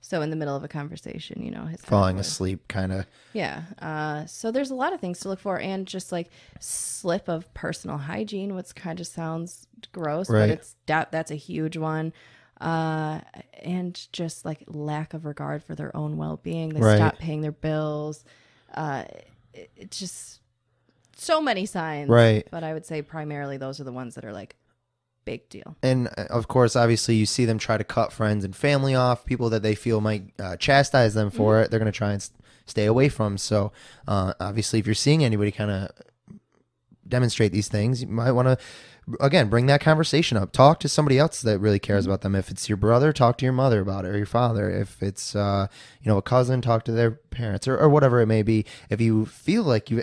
So in the middle of a conversation, you know, his falling asleep kind of Yeah. Uh, so there's a lot of things to look for, and just like slip of personal hygiene, which kind of sounds gross, Right. but it's that that's a huge one. Uh, and just like lack of regard for their own well being. They Right. stop paying their bills. Uh, it, it's just so many signs, Right. But I would say primarily those are the ones that are like big deal. and uh, of course, obviously, you see them try to cut friends and family off, people that they feel might uh, chastise them for Mm-hmm. it. They're going to try and stay away from. So, uh, obviously, if you're seeing anybody kind of demonstrate these things, you might want to again bring that conversation up. Talk to somebody else that really cares Mm-hmm. about them. If it's your brother, talk to your mother about it, or your father. If it's uh, you know a cousin, talk to their parents, or, or whatever it may be. If you feel like you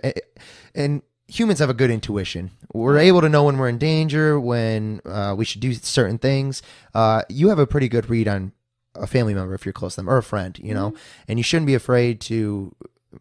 and humans have a good intuition. We're able to know when we're in danger, when uh, we should do certain things. Uh, you have a pretty good read on a family member if you're close to them or a friend, you know, and you shouldn't be afraid to,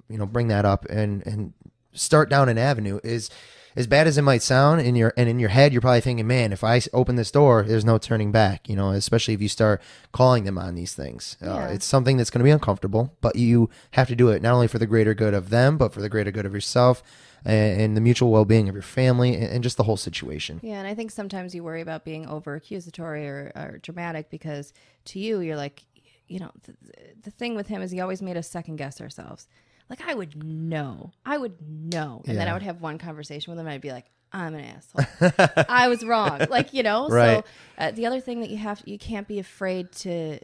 you know, bring that up and and start down an avenue. Is as bad as it might sound in your and in your head, you're probably thinking, man, if i open this door, there's no turning back. You know, especially if you start calling them on these things. Uh, it's something that's going to be uncomfortable, but you have to do it not only for the greater good of them, but for the greater good of yourself and, and the mutual well-being of your family and, and just the whole situation. Yeah, and I think sometimes you worry about being over accusatory or, or dramatic because to you, you're like, you know, the, the thing with him is he always made us second guess ourselves. Like I would know, I would know, and then I would have one conversation with him, and I'd be like, I'm an asshole. I was wrong. Like you know. Right. So uh, the other thing that you have, you can't be afraid to.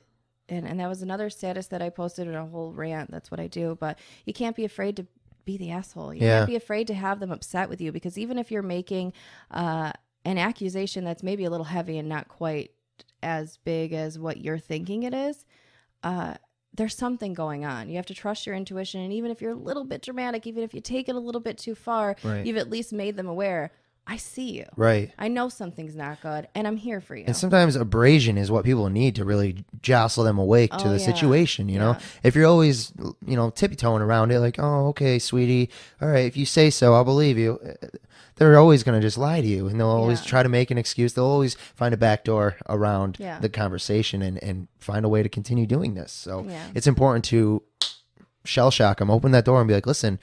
And, and that was another status that I posted in a whole rant. That's what I do. But you can't be afraid to be the asshole. You Yeah. can't be afraid to have them upset with you because even if you're making uh, an accusation that's maybe a little heavy and not quite as big as what you're thinking it is, uh, there's something going on. You have to trust your intuition. And even if you're a little bit dramatic, even if you take it a little bit too far, Right. you've at least made them aware. I see you. Right. I know something's not good, and I'm here for you. And sometimes abrasion is what people need to really jostle them awake to Oh, the yeah. situation, you know? If you're always, you know, tiptoeing around it, like, oh, okay, sweetie, all right, if you say so, I'll believe you. uh, They're always going to just lie to you and they'll always Yeah. try to make an excuse. They'll always find a back door around Yeah. the conversation and, and find a way to continue doing this. So Yeah. it's important to shell shock them, open that door and be like, listen,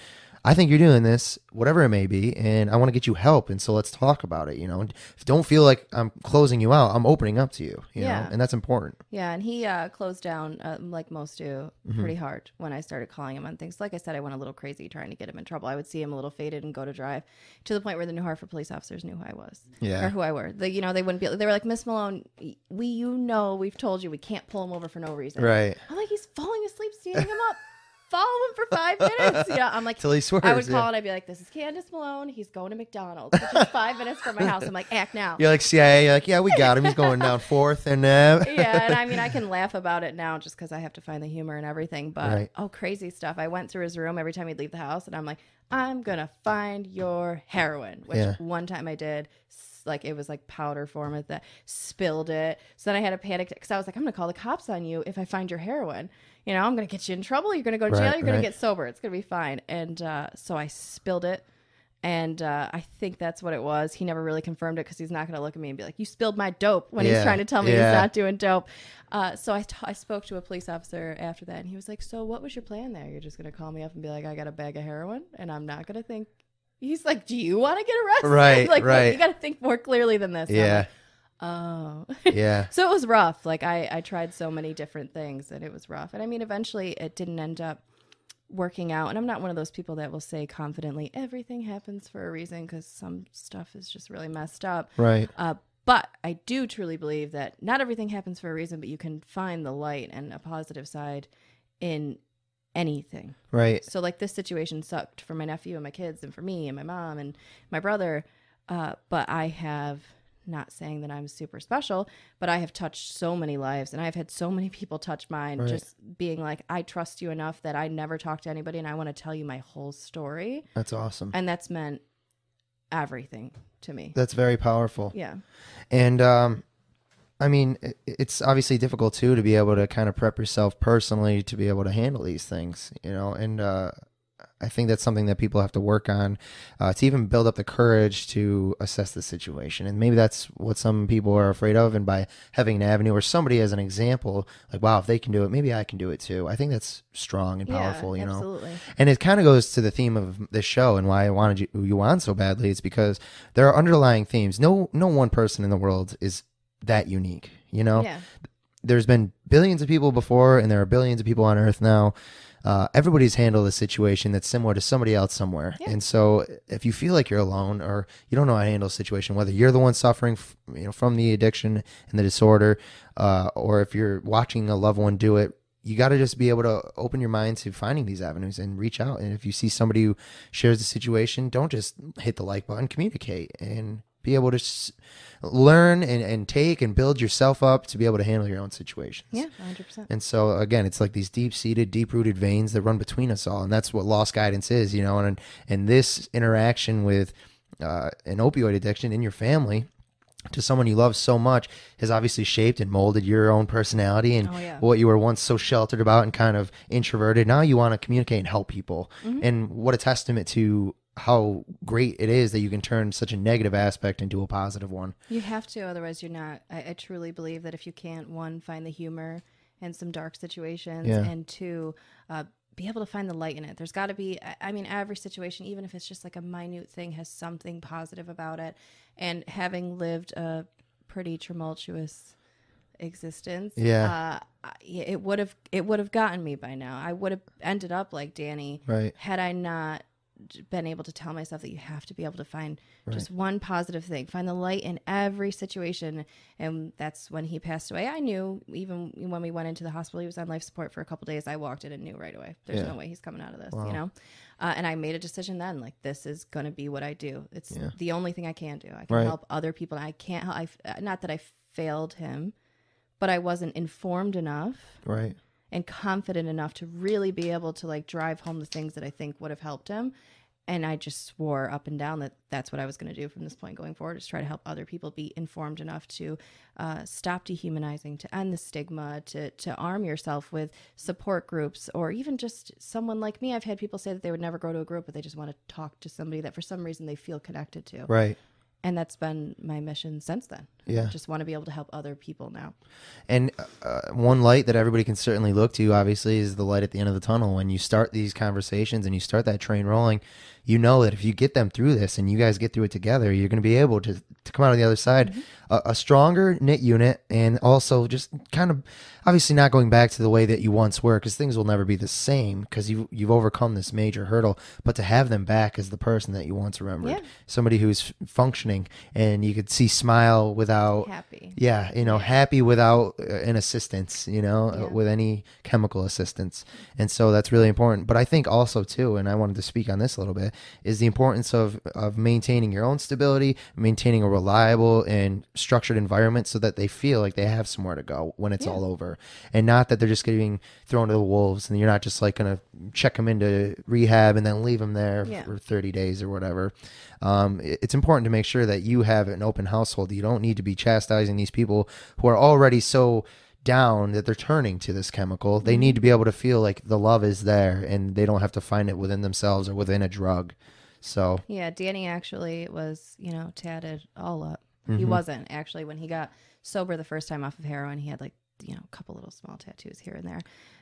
I think you're doing this, whatever it may be, and I want to get you help. And so let's talk about it. You know, don't feel like I'm closing you out. I'm opening up to you. You Yeah. know, and that's important. Yeah, and he uh, closed down, uh, like most do, Mm-hmm. pretty hard when I started calling him on things. Like I said, I went a little crazy trying to get him in trouble. I would see him a little faded and go to drive to the point where the New Hartford police officers knew who I was. Yeah. Or who I were. They, you know, they wouldn't be, they were like, Miss Malone, we, you know, we've told you we can't pull him over for no reason. Right. I'm like, he's falling asleep, standing him up. Follow him for five minutes. Yeah, I'm like, Till he swears. I would call yeah. and I'd be like, this is Candace Malone. He's going to McDonald's, which is five minutes from my house. I'm like, act now. You're like CIA. You're like, yeah, we got him. He's going down fourth, and uh, yeah, and I mean, I can laugh about it now just because I have to find the humor and everything. But Right. oh, crazy stuff! I went through his room every time he'd leave the house, and I'm like, I'm gonna find your heroin. Which Yeah. one time I did, like it was like powder form of that, spilled it. So then I had a panic because I was like, I'm gonna call the cops on you if I find your heroin. You know, I'm gonna get you in trouble. You're gonna go to jail. Right, you're gonna get sober. It's gonna be fine. And uh, so I spilled it. And uh, I think that's what it was. He never really confirmed it because he's not going to look at me and be like, "You spilled my dope" when he's trying to tell me yeah. he's not doing dope. Uh, so I, t- I spoke to a police officer after that, and he was like, "So what was your plan there? You're just going to call me up and be like, I got a bag of heroin, and I'm not going to think." He's like, "Do you want to get arrested?" Right, like, right. you got to think more clearly than this. Yeah, oh. yeah, so it was rough. Like I, I tried so many different things, and it was rough. And I mean, eventually, it didn't end up working out. And I'm not one of those people that will say confidently everything happens for a reason because some stuff is just really messed up. right, Uh, but I do truly believe that not everything happens for a reason, but you can find the light and a positive side in anything. right, So, like, this situation sucked for my nephew and my kids, and for me and my mom and my brother. Uh, but I have, not saying that I'm super special, but I have touched so many lives and I've had so many people touch mine, Right. just being like, I trust you enough that I never talk to anybody and I want to tell you my whole story. that's awesome. And that's meant everything to me. That's very powerful. Yeah. And um, I mean, it's obviously difficult too to be able to kind of prep yourself personally to be able to handle these things, you know. And uh, I think that's something that people have to work on uh, to even build up the courage to assess the situation. And maybe that's what some people are afraid of. And by having an avenue or somebody as an example, like, wow, if they can do it, maybe I can do it too. I think that's strong and powerful, yeah, you know. absolutely. And it kind of goes to the theme of this show and why I wanted you, you on so badly. It's because there are underlying themes. No, no one person in the world is that unique. You know, Yeah. there's been billions of people before, and there are billions of people on Earth now. Uh, everybody's handled a situation that's similar to somebody else somewhere. And so if you feel like you're alone or you don't know how to handle a situation, whether you're the one suffering f- you know, from the addiction and the disorder, uh, or if you're watching a loved one do it, you got to just be able to open your mind to finding these avenues and reach out. And if you see somebody who shares the situation, don't just hit the like button, communicate and be able to s- learn and, and take and build yourself up to be able to handle your own situations. Yeah, 100%. And so again, it's like these deep seated, deep rooted veins that run between us all, and that's what lost guidance is, you know. And and this interaction with uh, an opioid addiction in your family to someone you love so much has obviously shaped and molded your own personality and Oh, yeah. what you were once so sheltered about and kind of introverted. Now you want to communicate and help people. Mm-hmm. And what a testament to how great it is that you can turn such a negative aspect into a positive one. You have to, otherwise you're not. I, I truly believe that if you can't, one, find the humor in some dark situations, Yeah. and two, uh, be able to find the light in it. There's got to be. I- I mean, every situation, even if it's just like a minute thing, has something positive about it. And having lived a pretty tumultuous existence, Yeah. uh, it would have it would have gotten me by now. I would have ended up like Danny, Right. had I not been able to tell myself that you have to be able to find just one positive thing, find the light in every situation. And that's when he passed away. I knew even when we went into the hospital, he was on life support for a couple days. I walked in and knew right away. There's Yeah. no way he's coming out of this, you know? Uh, and I made a decision then, like, this is going to be what I do. It's Yeah. the only thing I can do. I can Right. help other people. I can't help, I, not that I failed him, but I wasn't informed enough Right. And confident enough to really be able to like drive home the things that I think would have helped him. And I just swore up and down that that's what I was going to do from this point going forward is try to help other people be informed enough to uh, stop dehumanizing, to end the stigma, to to arm yourself with support groups, or even just someone like me. I've had people say that they would never go to a group, but they just want to talk to somebody that for some reason they feel connected to, Right. and that's been my mission since then. Yeah. just want to be able to help other people now. And uh, one light that everybody can certainly look to, obviously, is the light at the end of the tunnel. When you start these conversations and you start that train rolling, you know that if you get them through this and you guys get through it together, you're going to be able to, to come out on the other side a, a stronger knit unit and also just kind of obviously not going back to the way that you once were because things will never be the same because you, you've overcome this major hurdle. But to have them back as the person that you once remembered, Yeah. somebody who's functioning and you could see smile without Happy. yeah, you know, happy without uh, an assistance, you know, uh, Yeah. with any chemical assistance. And so that's really important. But I think also too, and I wanted to speak on this a little bit, is the importance of of maintaining your own stability, maintaining a reliable and structured environment so that they feel like they have somewhere to go when it's Yeah. all over. And not that they're just getting thrown to the wolves and you're not just like going to check them into rehab and then leave them there Yeah. for 30 days or whatever. Um, it's important to make sure that you have an open household. You don't need to be chastising these people who are already so down that they're turning to this chemical. They need to be able to feel like the love is there and they don't have to find it within themselves or within a drug. So, Yeah, Danny actually was, you know, tatted all up. He Mm-hmm. wasn't actually when he got sober the first time off of heroin. He had like, you know, a couple little small tattoos here and there.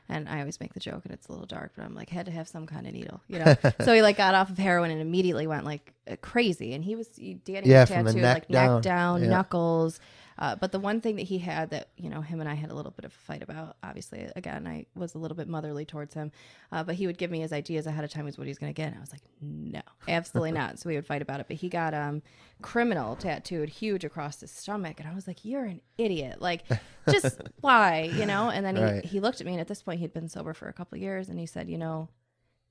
And I always make the joke, and it's a little dark, but I'm like, had to have some kind of needle, you know. so he like got off of heroin and immediately went like uh, crazy. And he was he, Danny Yeah, was tattooed neck like down. neck down, Yeah. knuckles. Uh, but the one thing that he had that you know him and I had a little bit of a fight about. Obviously, again, I was a little bit motherly towards him, uh, but he would give me his ideas ahead of time as what he's going to get. And I was like, no, absolutely not. So we would fight about it. But he got um criminal tattooed huge across his stomach, and I was like, you're an idiot. Like, just why, you know? And then he Right. he looked at me, and at this point, he'd been sober for a couple of years, and he said, you know,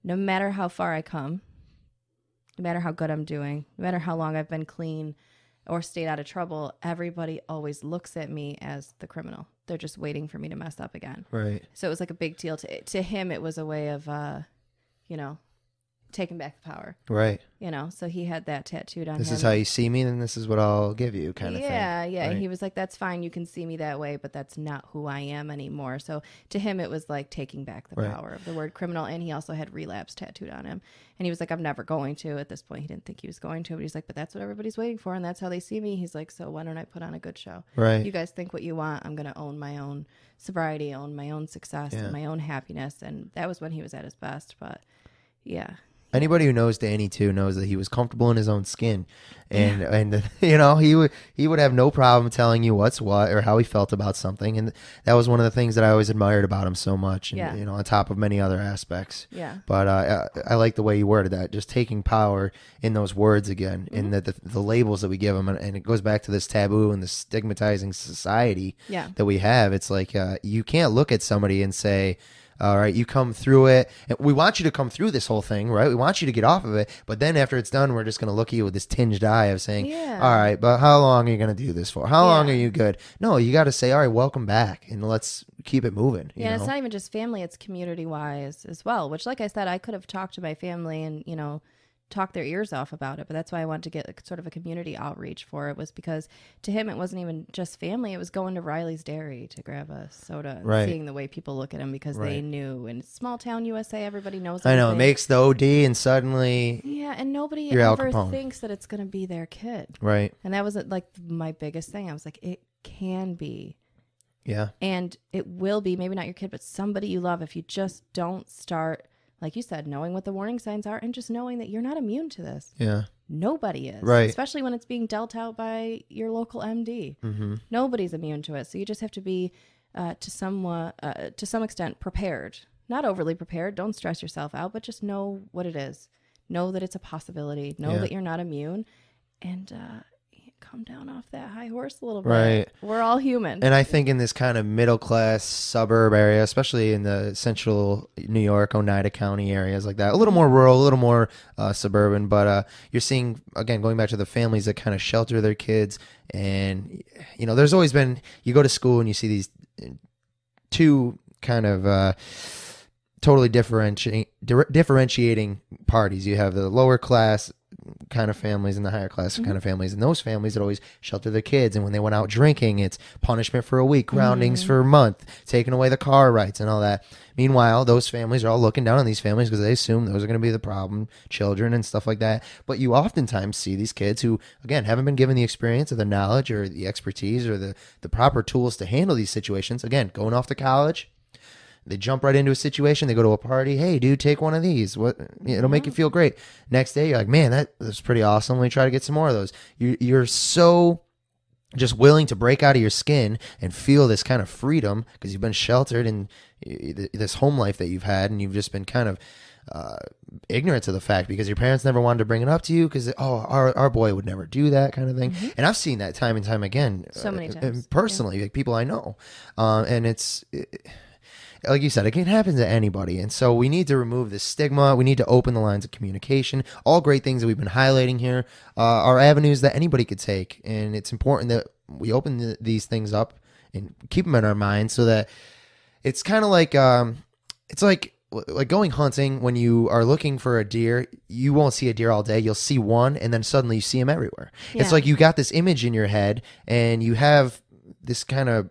no matter how far I come, no matter how good I'm doing, no matter how long I've been clean or stayed out of trouble, everybody always looks at me as the criminal. They're just waiting for me to mess up again. right. So it was like a big deal to to him. It was a way of, uh, you know, taking back the power. Right. You know, so he had that tattooed on This him. is how you see me, and this is what I'll give you, kind of thing. yeah, yeah. Right. He was like, "That's fine. You can see me that way, but that's not who I am anymore." So to him, it was like taking back the Right. power of the word criminal. And he also had relapse tattooed on him. And he was like, "I'm never going to." At this point, he didn't think he was going to, but he's like, "But that's what everybody's waiting for, and that's how they see me." He's like, "So why don't I put on a good show? Right. You guys think what you want. I'm gonna own my own sobriety, own my own success, Yeah. and my own happiness." And that was when he was at his best. But yeah, Anybody who knows Danny too knows that he was comfortable in his own skin, and and you know he would he would have no problem telling you what's what or how he felt about something, and that was one of the things that I always admired about him so much. And, Yeah. you know, on top of many other aspects. Yeah. But uh, I, I like the way you worded that, just taking power in those words again, Mm-hmm. in the, the the labels that we give them, and, and it goes back to this taboo and the stigmatizing society Yeah. that we have. It's like uh, you can't look at somebody and say, "All right, you come through it." And we want you to come through this whole thing, right? We want you to get off of it, but then after it's done, we're just going to look at you with this tinged eye of saying, Yeah. "All right, but how long are you going to do this for? How long are you good?" No, you got to say, "All right, welcome back," and let's keep it moving. You Yeah, and it's not even just family; it's community wise as well. Which, like I said, I could have talked to my family and you know talked their ears off about it, but that's why I wanted to get like, sort of a community outreach for it. Was because to him it wasn't even just family; it was going to Riley's Dairy to grab a soda, and Right. seeing the way people look at him because they knew. in small town USA, everybody knows. I know it makes the OD, and suddenly, Yeah, and nobody ever thinks that it's going to be their kid. right? And that was uh, like my biggest thing. I was like, it can be. Yeah, And it will be, maybe not your kid, but somebody you love if you just don't start, like you said, knowing what the warning signs are and just knowing that you're not immune to this. yeah, Nobody is. Right. Especially when it's being dealt out by your local MD. hmm Nobody's immune to it. So you just have to be, uh, to somewhat, uh, to some extent, prepared. Not overly prepared. Don't stress yourself out, but just know what it is. Know that it's a possibility. Know Yeah. that you're not immune, and uh, come down off that high horse a little bit. Right. We're all human. And I think in this kind of middle class suburb area, especially in the central New York, Oneida County areas like that, a little more rural, a little more uh, suburban, but uh, you're seeing, again, going back to the families that kind of shelter their kids. And, you know, there's always been, you go to school and you see these uh, two kind of uh, totally differentiating, differentiating parties. You have the lower class kind of families and the higher class mm-hmm. kind of families and those families that always shelter their kids and when they went out drinking it's punishment for a week mm-hmm. groundings for a month taking away the car rights and all that. Meanwhile those families are all looking down on these families because they assume those are going to be the problem children and stuff like that. But you oftentimes see these kids who again haven't been given the experience or the knowledge or the expertise or the the proper tools to handle these situations again going off to college they jump right into a situation. They go to a party. Hey, dude, take one of these. What? It'll make you feel great. Next day, you're like, man, that was pretty awesome. Let me try to get some more of those. You, you're so just willing to break out of your skin and feel this kind of freedom because you've been sheltered in this home life that you've had, and you've just been kind of uh, ignorant to the fact because your parents never wanted to bring it up to you because oh our, our boy would never do that kind of thing and i've seen that time and time again So many uh, times, personally like people i know uh, and it's like you said, it can happen to anybody. And so we need to remove the stigma. We need to open the lines of communication. All great things that we've been highlighting here uh, are avenues that anybody could take. And it's important that we open the, these things up and keep them in our minds so that it's kind of like, um, it's like, like going hunting when you are looking for a deer you won't see a deer all day you'll see one and then suddenly you see him everywhere it's like you got this image in your head and you have this kind of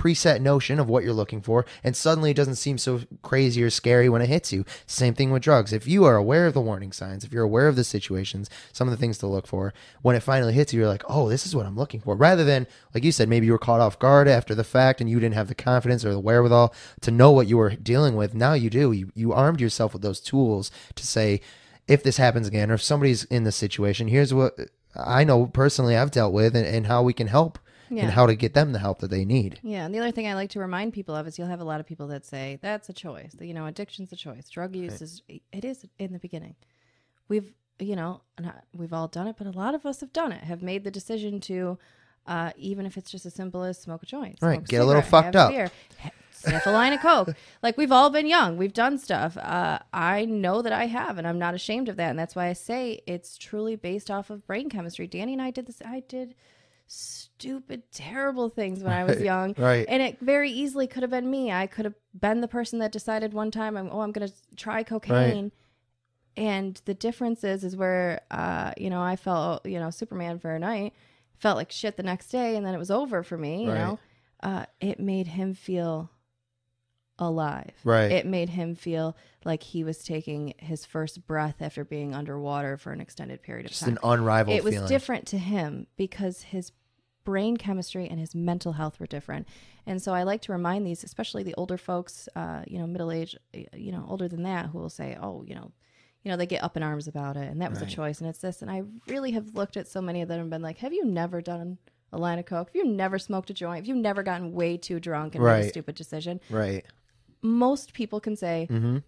preset notion of what you're looking for and suddenly it doesn't seem so crazy or scary when it hits you. Same thing with drugs. If you are aware of the warning signs if you're aware of the situations some of the things to look for when it finally hits you you're like oh this is what i'm looking for rather than like you said maybe you were caught off guard after the fact and you didn't have the confidence or the wherewithal to know what you were dealing with. Now you do. You, you armed yourself with those tools to say if this happens again or if somebody's in this situation here's what i know personally i've dealt with and, and how we can help Yeah. and how to get them the help that they need Yeah, and the other thing I like to remind people of is you'll have a lot of people that say that's a choice. You know, addiction's a choice. Drug use is it is in the beginning. We've you know not, we've all done it, but a lot of us have done it. Have made the decision to, uh, even if it's just as simple as smoke a joint, Right, smoke get a little fucked up. beer, sniff a line of coke. Like we've all been young, we've done stuff. Uh, I know that I have, and I'm not ashamed of that. And that's why I say it's truly based off of brain chemistry. Danny and I did this. I did stupid, terrible things when I was young. right. And it very easily could have been me. I could have been the person that decided one time, I'm, oh, I'm going to try cocaine. And the difference is, is where, uh, you know, I felt, you know, Superman for a night, felt like shit the next day, and then it was over for me. You Right. know, uh, it made him feel alive. Right. It made him feel like he was taking his first breath after being underwater for an extended period of just time an unrivaled it was feeling different to him because his brain chemistry and his mental health were different and so i like to remind these especially the older folks uh, you know middle age you know older than that who will say oh you know you know, they get up in arms about it, and that was Right. a choice, and it's this. And I really have looked at so many of them and been like, have you never done a line of coke? Have you never smoked a joint? Have you never gotten way too drunk and made a stupid decision? Right. Most people can say, Mm-hmm.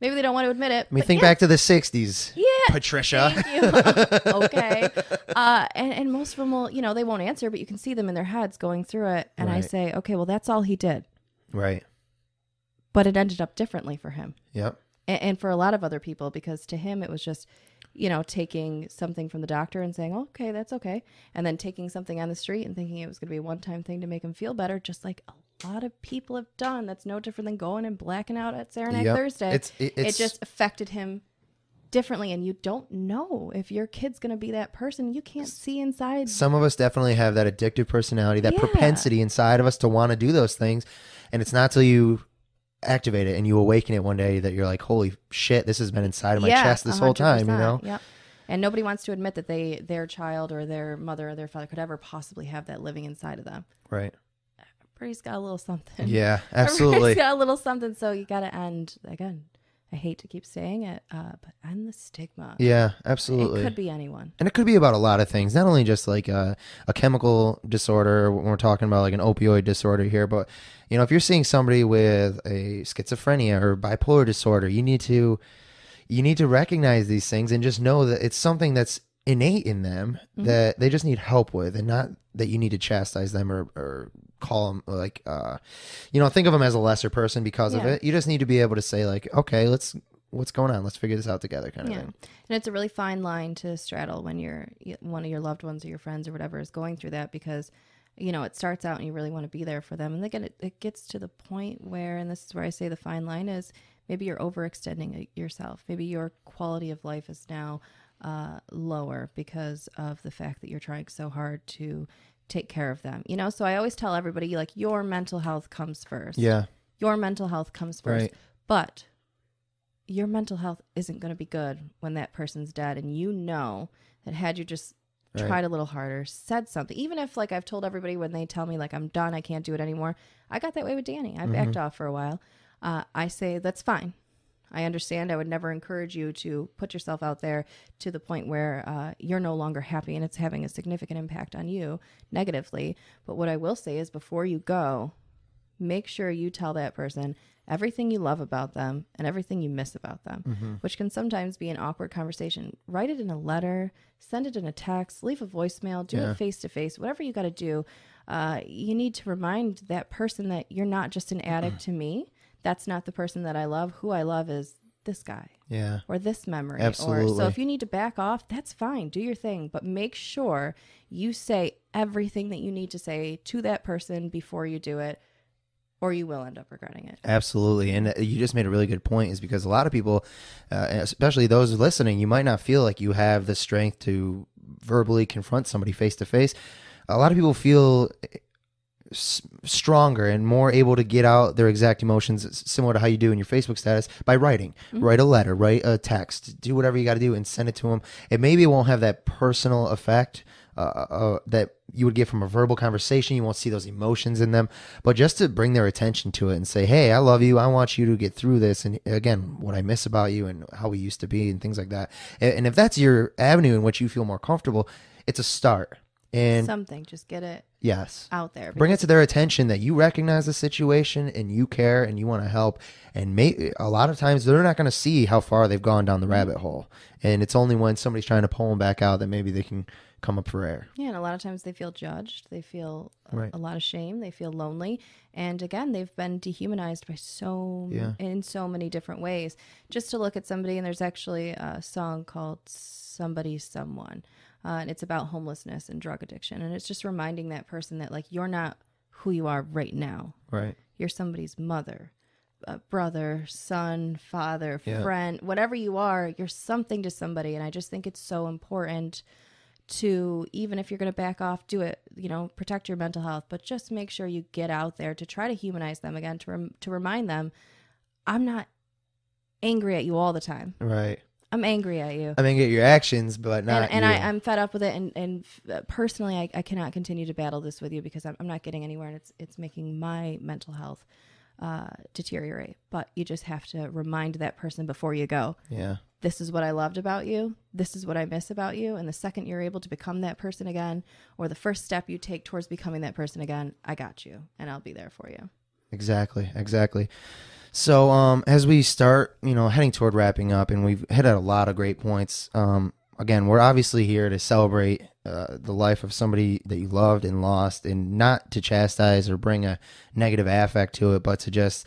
Yeah, maybe they don't want to admit it. I mean, think yeah, back to the '60s, Yeah, Patricia. Thank you. okay. Uh, and, and most of them will, you know, they won't answer, but you can see them in their heads going through it. And I say, okay, well, that's all he did. right. But it ended up differently for him Yep. and, and for a lot of other people because to him it was just, you know, taking something from the doctor and saying, okay, that's okay. And then taking something on the street and thinking it was going to be a one time thing to make him feel better, just like a lot of people have done. That's no different than going and blacking out at Saranac Yep. Thursday. It's it, it just affected him differently and you don't know if your kid's going to be that person you can't see inside some of us definitely have that addictive personality, that Yeah. propensity inside of us to want to do those things, and it's not till you activate it and you awaken it one day that you're like, holy shit, this has been inside of my chest this whole time, you know? Yep. And nobody wants to admit that they their child or their mother or their father could ever possibly have that living inside of them. Right. Everybody's got a little something. Yeah, Everybody's absolutely. got a little something. So you got to end again. I hate to keep saying it, uh, but end the stigma. Yeah, It absolutely. could be anyone. and it could be about a lot of things, not only just like a, a chemical disorder. When we're talking about like an opioid disorder here, but you know, if you're seeing somebody with a schizophrenia or bipolar disorder, you need to you need to recognize these things and just know that it's something that's innate in them Mhm. that they just need help with, and not that you need to chastise them or, or call them like uh, you know, think of them as a lesser person because of it. You just need to be able to say like, okay, let's what's going on, let's figure this out together, kind of Yeah. thing. And it's a really fine line to straddle when you're one of your loved ones or your friends or whatever is going through that because you know it starts out and you really want to be there for them and then it, it gets to the point where and this is where I say the fine line is maybe you're overextending yourself maybe your quality of life is now uh, lower because of the fact that you're trying so hard to take care of them you know so I always tell everybody like your mental health comes first Yeah, your mental health comes first. Right. But your mental health isn't going to be good when that person's dead. And you know that had you just Right. tried a little harder, said something, even if, like, I've told everybody when they tell me, like, I'm done, I can't do it anymore. I got that way with Danny. I backed off for a while. Uh, I say, that's fine. I understand. I would never encourage you to put yourself out there to the point where uh, you're no longer happy and it's having a significant impact on you negatively. But what I will say is before you go, make sure you tell that person everything you love about them and everything you miss about them, Mm-hmm. which can sometimes be an awkward conversation. Write it in a letter, send it in a text, leave a voicemail, do Yeah. it face to face, whatever you got to do. Uh, you need to remind that person that you're not just an addict to me. That's not the person that I love. Who I love is this guy yeah, or this memory. Or Absolutely. so if you need to back off, that's fine. Do your thing, but make sure you say everything that you need to say to that person before you do it, or you will end up regretting it. absolutely. And uh, you just made a really good point, is because a lot of people, uh, especially those listening, you might not feel like you have the strength to verbally confront somebody face to face. A lot of people feel s- stronger and more able to get out their exact emotions similar to how you do in your facebook status by writing. Write a letter write a text do whatever you got to do and send it to them and maybe it won't have that personal effect uh, uh, that you would get from a verbal conversation. You won't see those emotions in them. But just to bring their attention to it and say hey i love you. I want you to get through this. And again what i miss about you and how we used to be and things like that. And and if that's your avenue in which you feel more comfortable it's a start. And Something, just get it yes out there. bring it to their attention that you recognize the situation and you care and you want to help and may, a lot of times they're not going to see how far they've gone down the mm-hmm. rabbit hole and it's only when somebody's trying to pull them back out that maybe they can come up for air Yeah, and a lot of times they feel judged. They feel a- Right. a lot of shame. They feel lonely, and again, they've been dehumanized by so Yeah. in so many different ways. Just to look at somebody, and there's actually a song called "Somebody Someone," uh, and it's about homelessness and drug addiction, and it's just reminding that person that like you're not who you are right now. right You're somebody's mother, brother, son, father, Yeah. friend, whatever you are, you're something to somebody. And I just think it's so important to, even if you're going to back off, do it, you know, protect your mental health, but just make sure you get out there to try to humanize them again, to, rem- to remind them, I'm not angry at you all the time. right I'm angry at you. i mean at your actions but not and and I. I'm fed up with it. And, and uh, personally, I, I cannot continue to battle this with you because I'm, I'm not getting anywhere, and it's it's making my mental health uh, deteriorate. But you just have to remind that person before you go, Yeah. this is what I loved about you. This is what I miss about you. And the second you're able to become that person again, or the first step you take towards becoming that person again, I got you and I'll be there for you. Exactly, exactly. So, um, as we start, you know, heading toward wrapping up, and we've hit at a lot of great points. Um, again, we're obviously here to celebrate uh, the life of somebody that you loved and lost, and not to chastise or bring a negative affect to it, but to just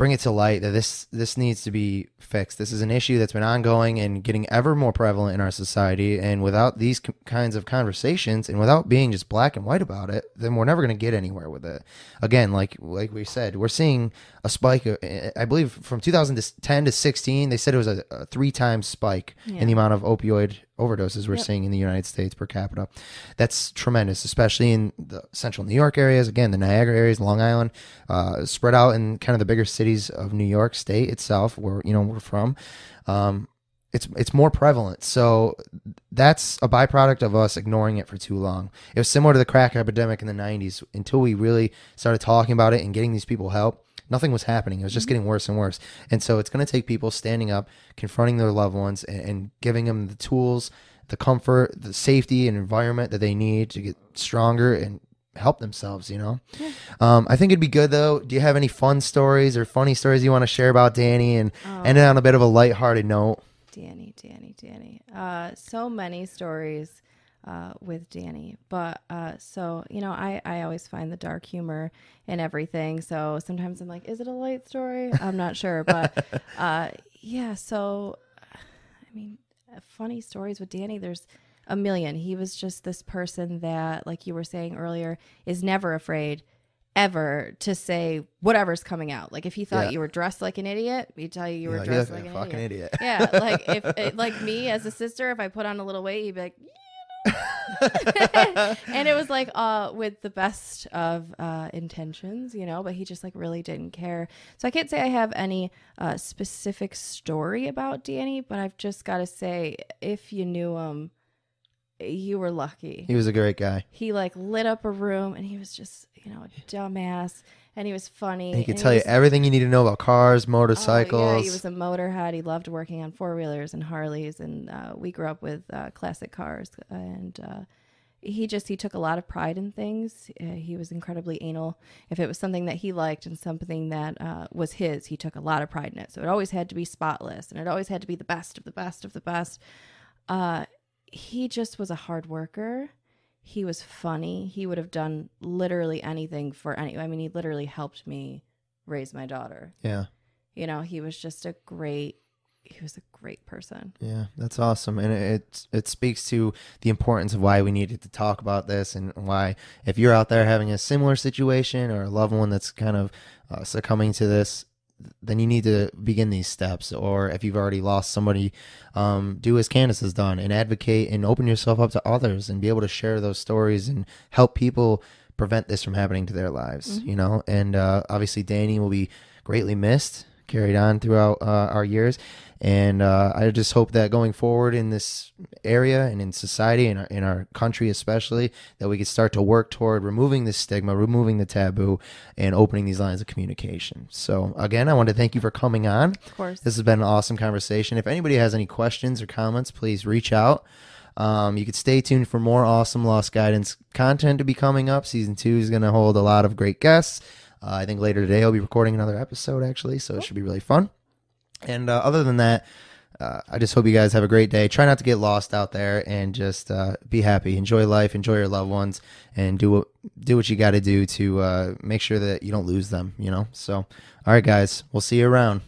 bring it to light that this this needs to be fixed. This is an issue that's been ongoing and getting ever more prevalent in our society. And without these kinds of conversations, and without being just black and white about it, then we're never going to get anywhere with it. Again, like like we said, we're seeing a spike. uh, I believe from 2010 to 16, they said it was a, a three times spike in the amount of opioid overdoses we're Yep. seeing in the United States per capita. That's tremendous, especially in the central New York areas. Again, the Niagara areas, Long Island, uh, spread out in kind of the bigger cities of New York State itself, where you know we're from. Um, it's it's more prevalent. So that's a byproduct of us ignoring it for too long. It was similar to the crack epidemic in the 90s until we really started talking about it and getting these people help. Nothing was happening. It was just getting worse and worse. And so it's going to take people standing up, confronting their loved ones, and, and giving them the tools, the comfort, the safety, and environment that they need to get stronger and help themselves. You know. Um, I think it'd be good though. Do you have any fun stories or funny stories you want to share about Danny and end it on a bit of a lighthearted note? Danny, Danny, Danny. Uh, so many stories uh, with Danny. But uh, so, you know, I, I always find the dark humor in everything. So sometimes I'm like, is it a light story? I'm not sure. But uh, yeah, so, I mean, funny stories with Danny, there's a million. He was just this person that, like you were saying earlier, is never afraid ever to say whatever's coming out. Like if he thought Yeah. you were dressed like an idiot, he'd tell you you were dressed "You're like an a fucking idiot. idiot. Yeah, like if it, like me as a sister, if I put on a little weight, he'd be like, and it was like uh with the best of uh intentions, you know, but he just like really didn't care. So I can't say I have any uh specific story about Danny, but I've just got to say if you knew him, you were lucky He was a great guy. he like lit up a room and he was just you know a dumbass and he was funny And he could tell you everything you need to know about cars, motorcycles. Oh, yeah, he was a motorhead. He loved working on four wheelers and Harleys, and uh, we grew up with uh, classic cars. And uh, he just he took a lot of pride in things. Uh, he was incredibly anal. If it was something that he liked and something that uh, was his, he took a lot of pride in it. So it always had to be spotless, and it always had to be the best of the best of the best. Uh, he just was a hard worker. He was funny. He would have done literally anything for any. I mean, he literally helped me raise my daughter yeah, you know he was just a great he was a great person yeah, that's awesome, and it it speaks to the importance of why we needed to talk about this, and why if you're out there having a similar situation or a loved one that's kind of uh, succumbing to this, then you need to begin these steps. Or if you've already lost somebody, um, do as Candace has done and advocate and open yourself up to others and be able to share those stories and help people prevent this from happening to their lives. You know, and uh, obviously Danny will be greatly missed, carried on throughout uh, our years. And uh, I just hope that going forward in this area and in society and in our, in our country, especially, that we could start to work toward removing the stigma, removing the taboo, and opening these lines of communication. So, again, I want to thank you for coming on. of course This has been an awesome conversation. If anybody has any questions or comments, please reach out. Um, you could stay tuned for more awesome Lost Guidance content to be coming up. Season two is going to hold a lot of great guests. Uh, I think later today I'll be recording another episode, actually, so it should be really fun. And uh, other than that, uh, I just hope you guys have a great day. Try not to get lost out there, and just uh, be happy, enjoy life, enjoy your loved ones, and do what do what you got to do to uh, make sure that you don't lose them. You know. So, all right, guys, we'll see you around.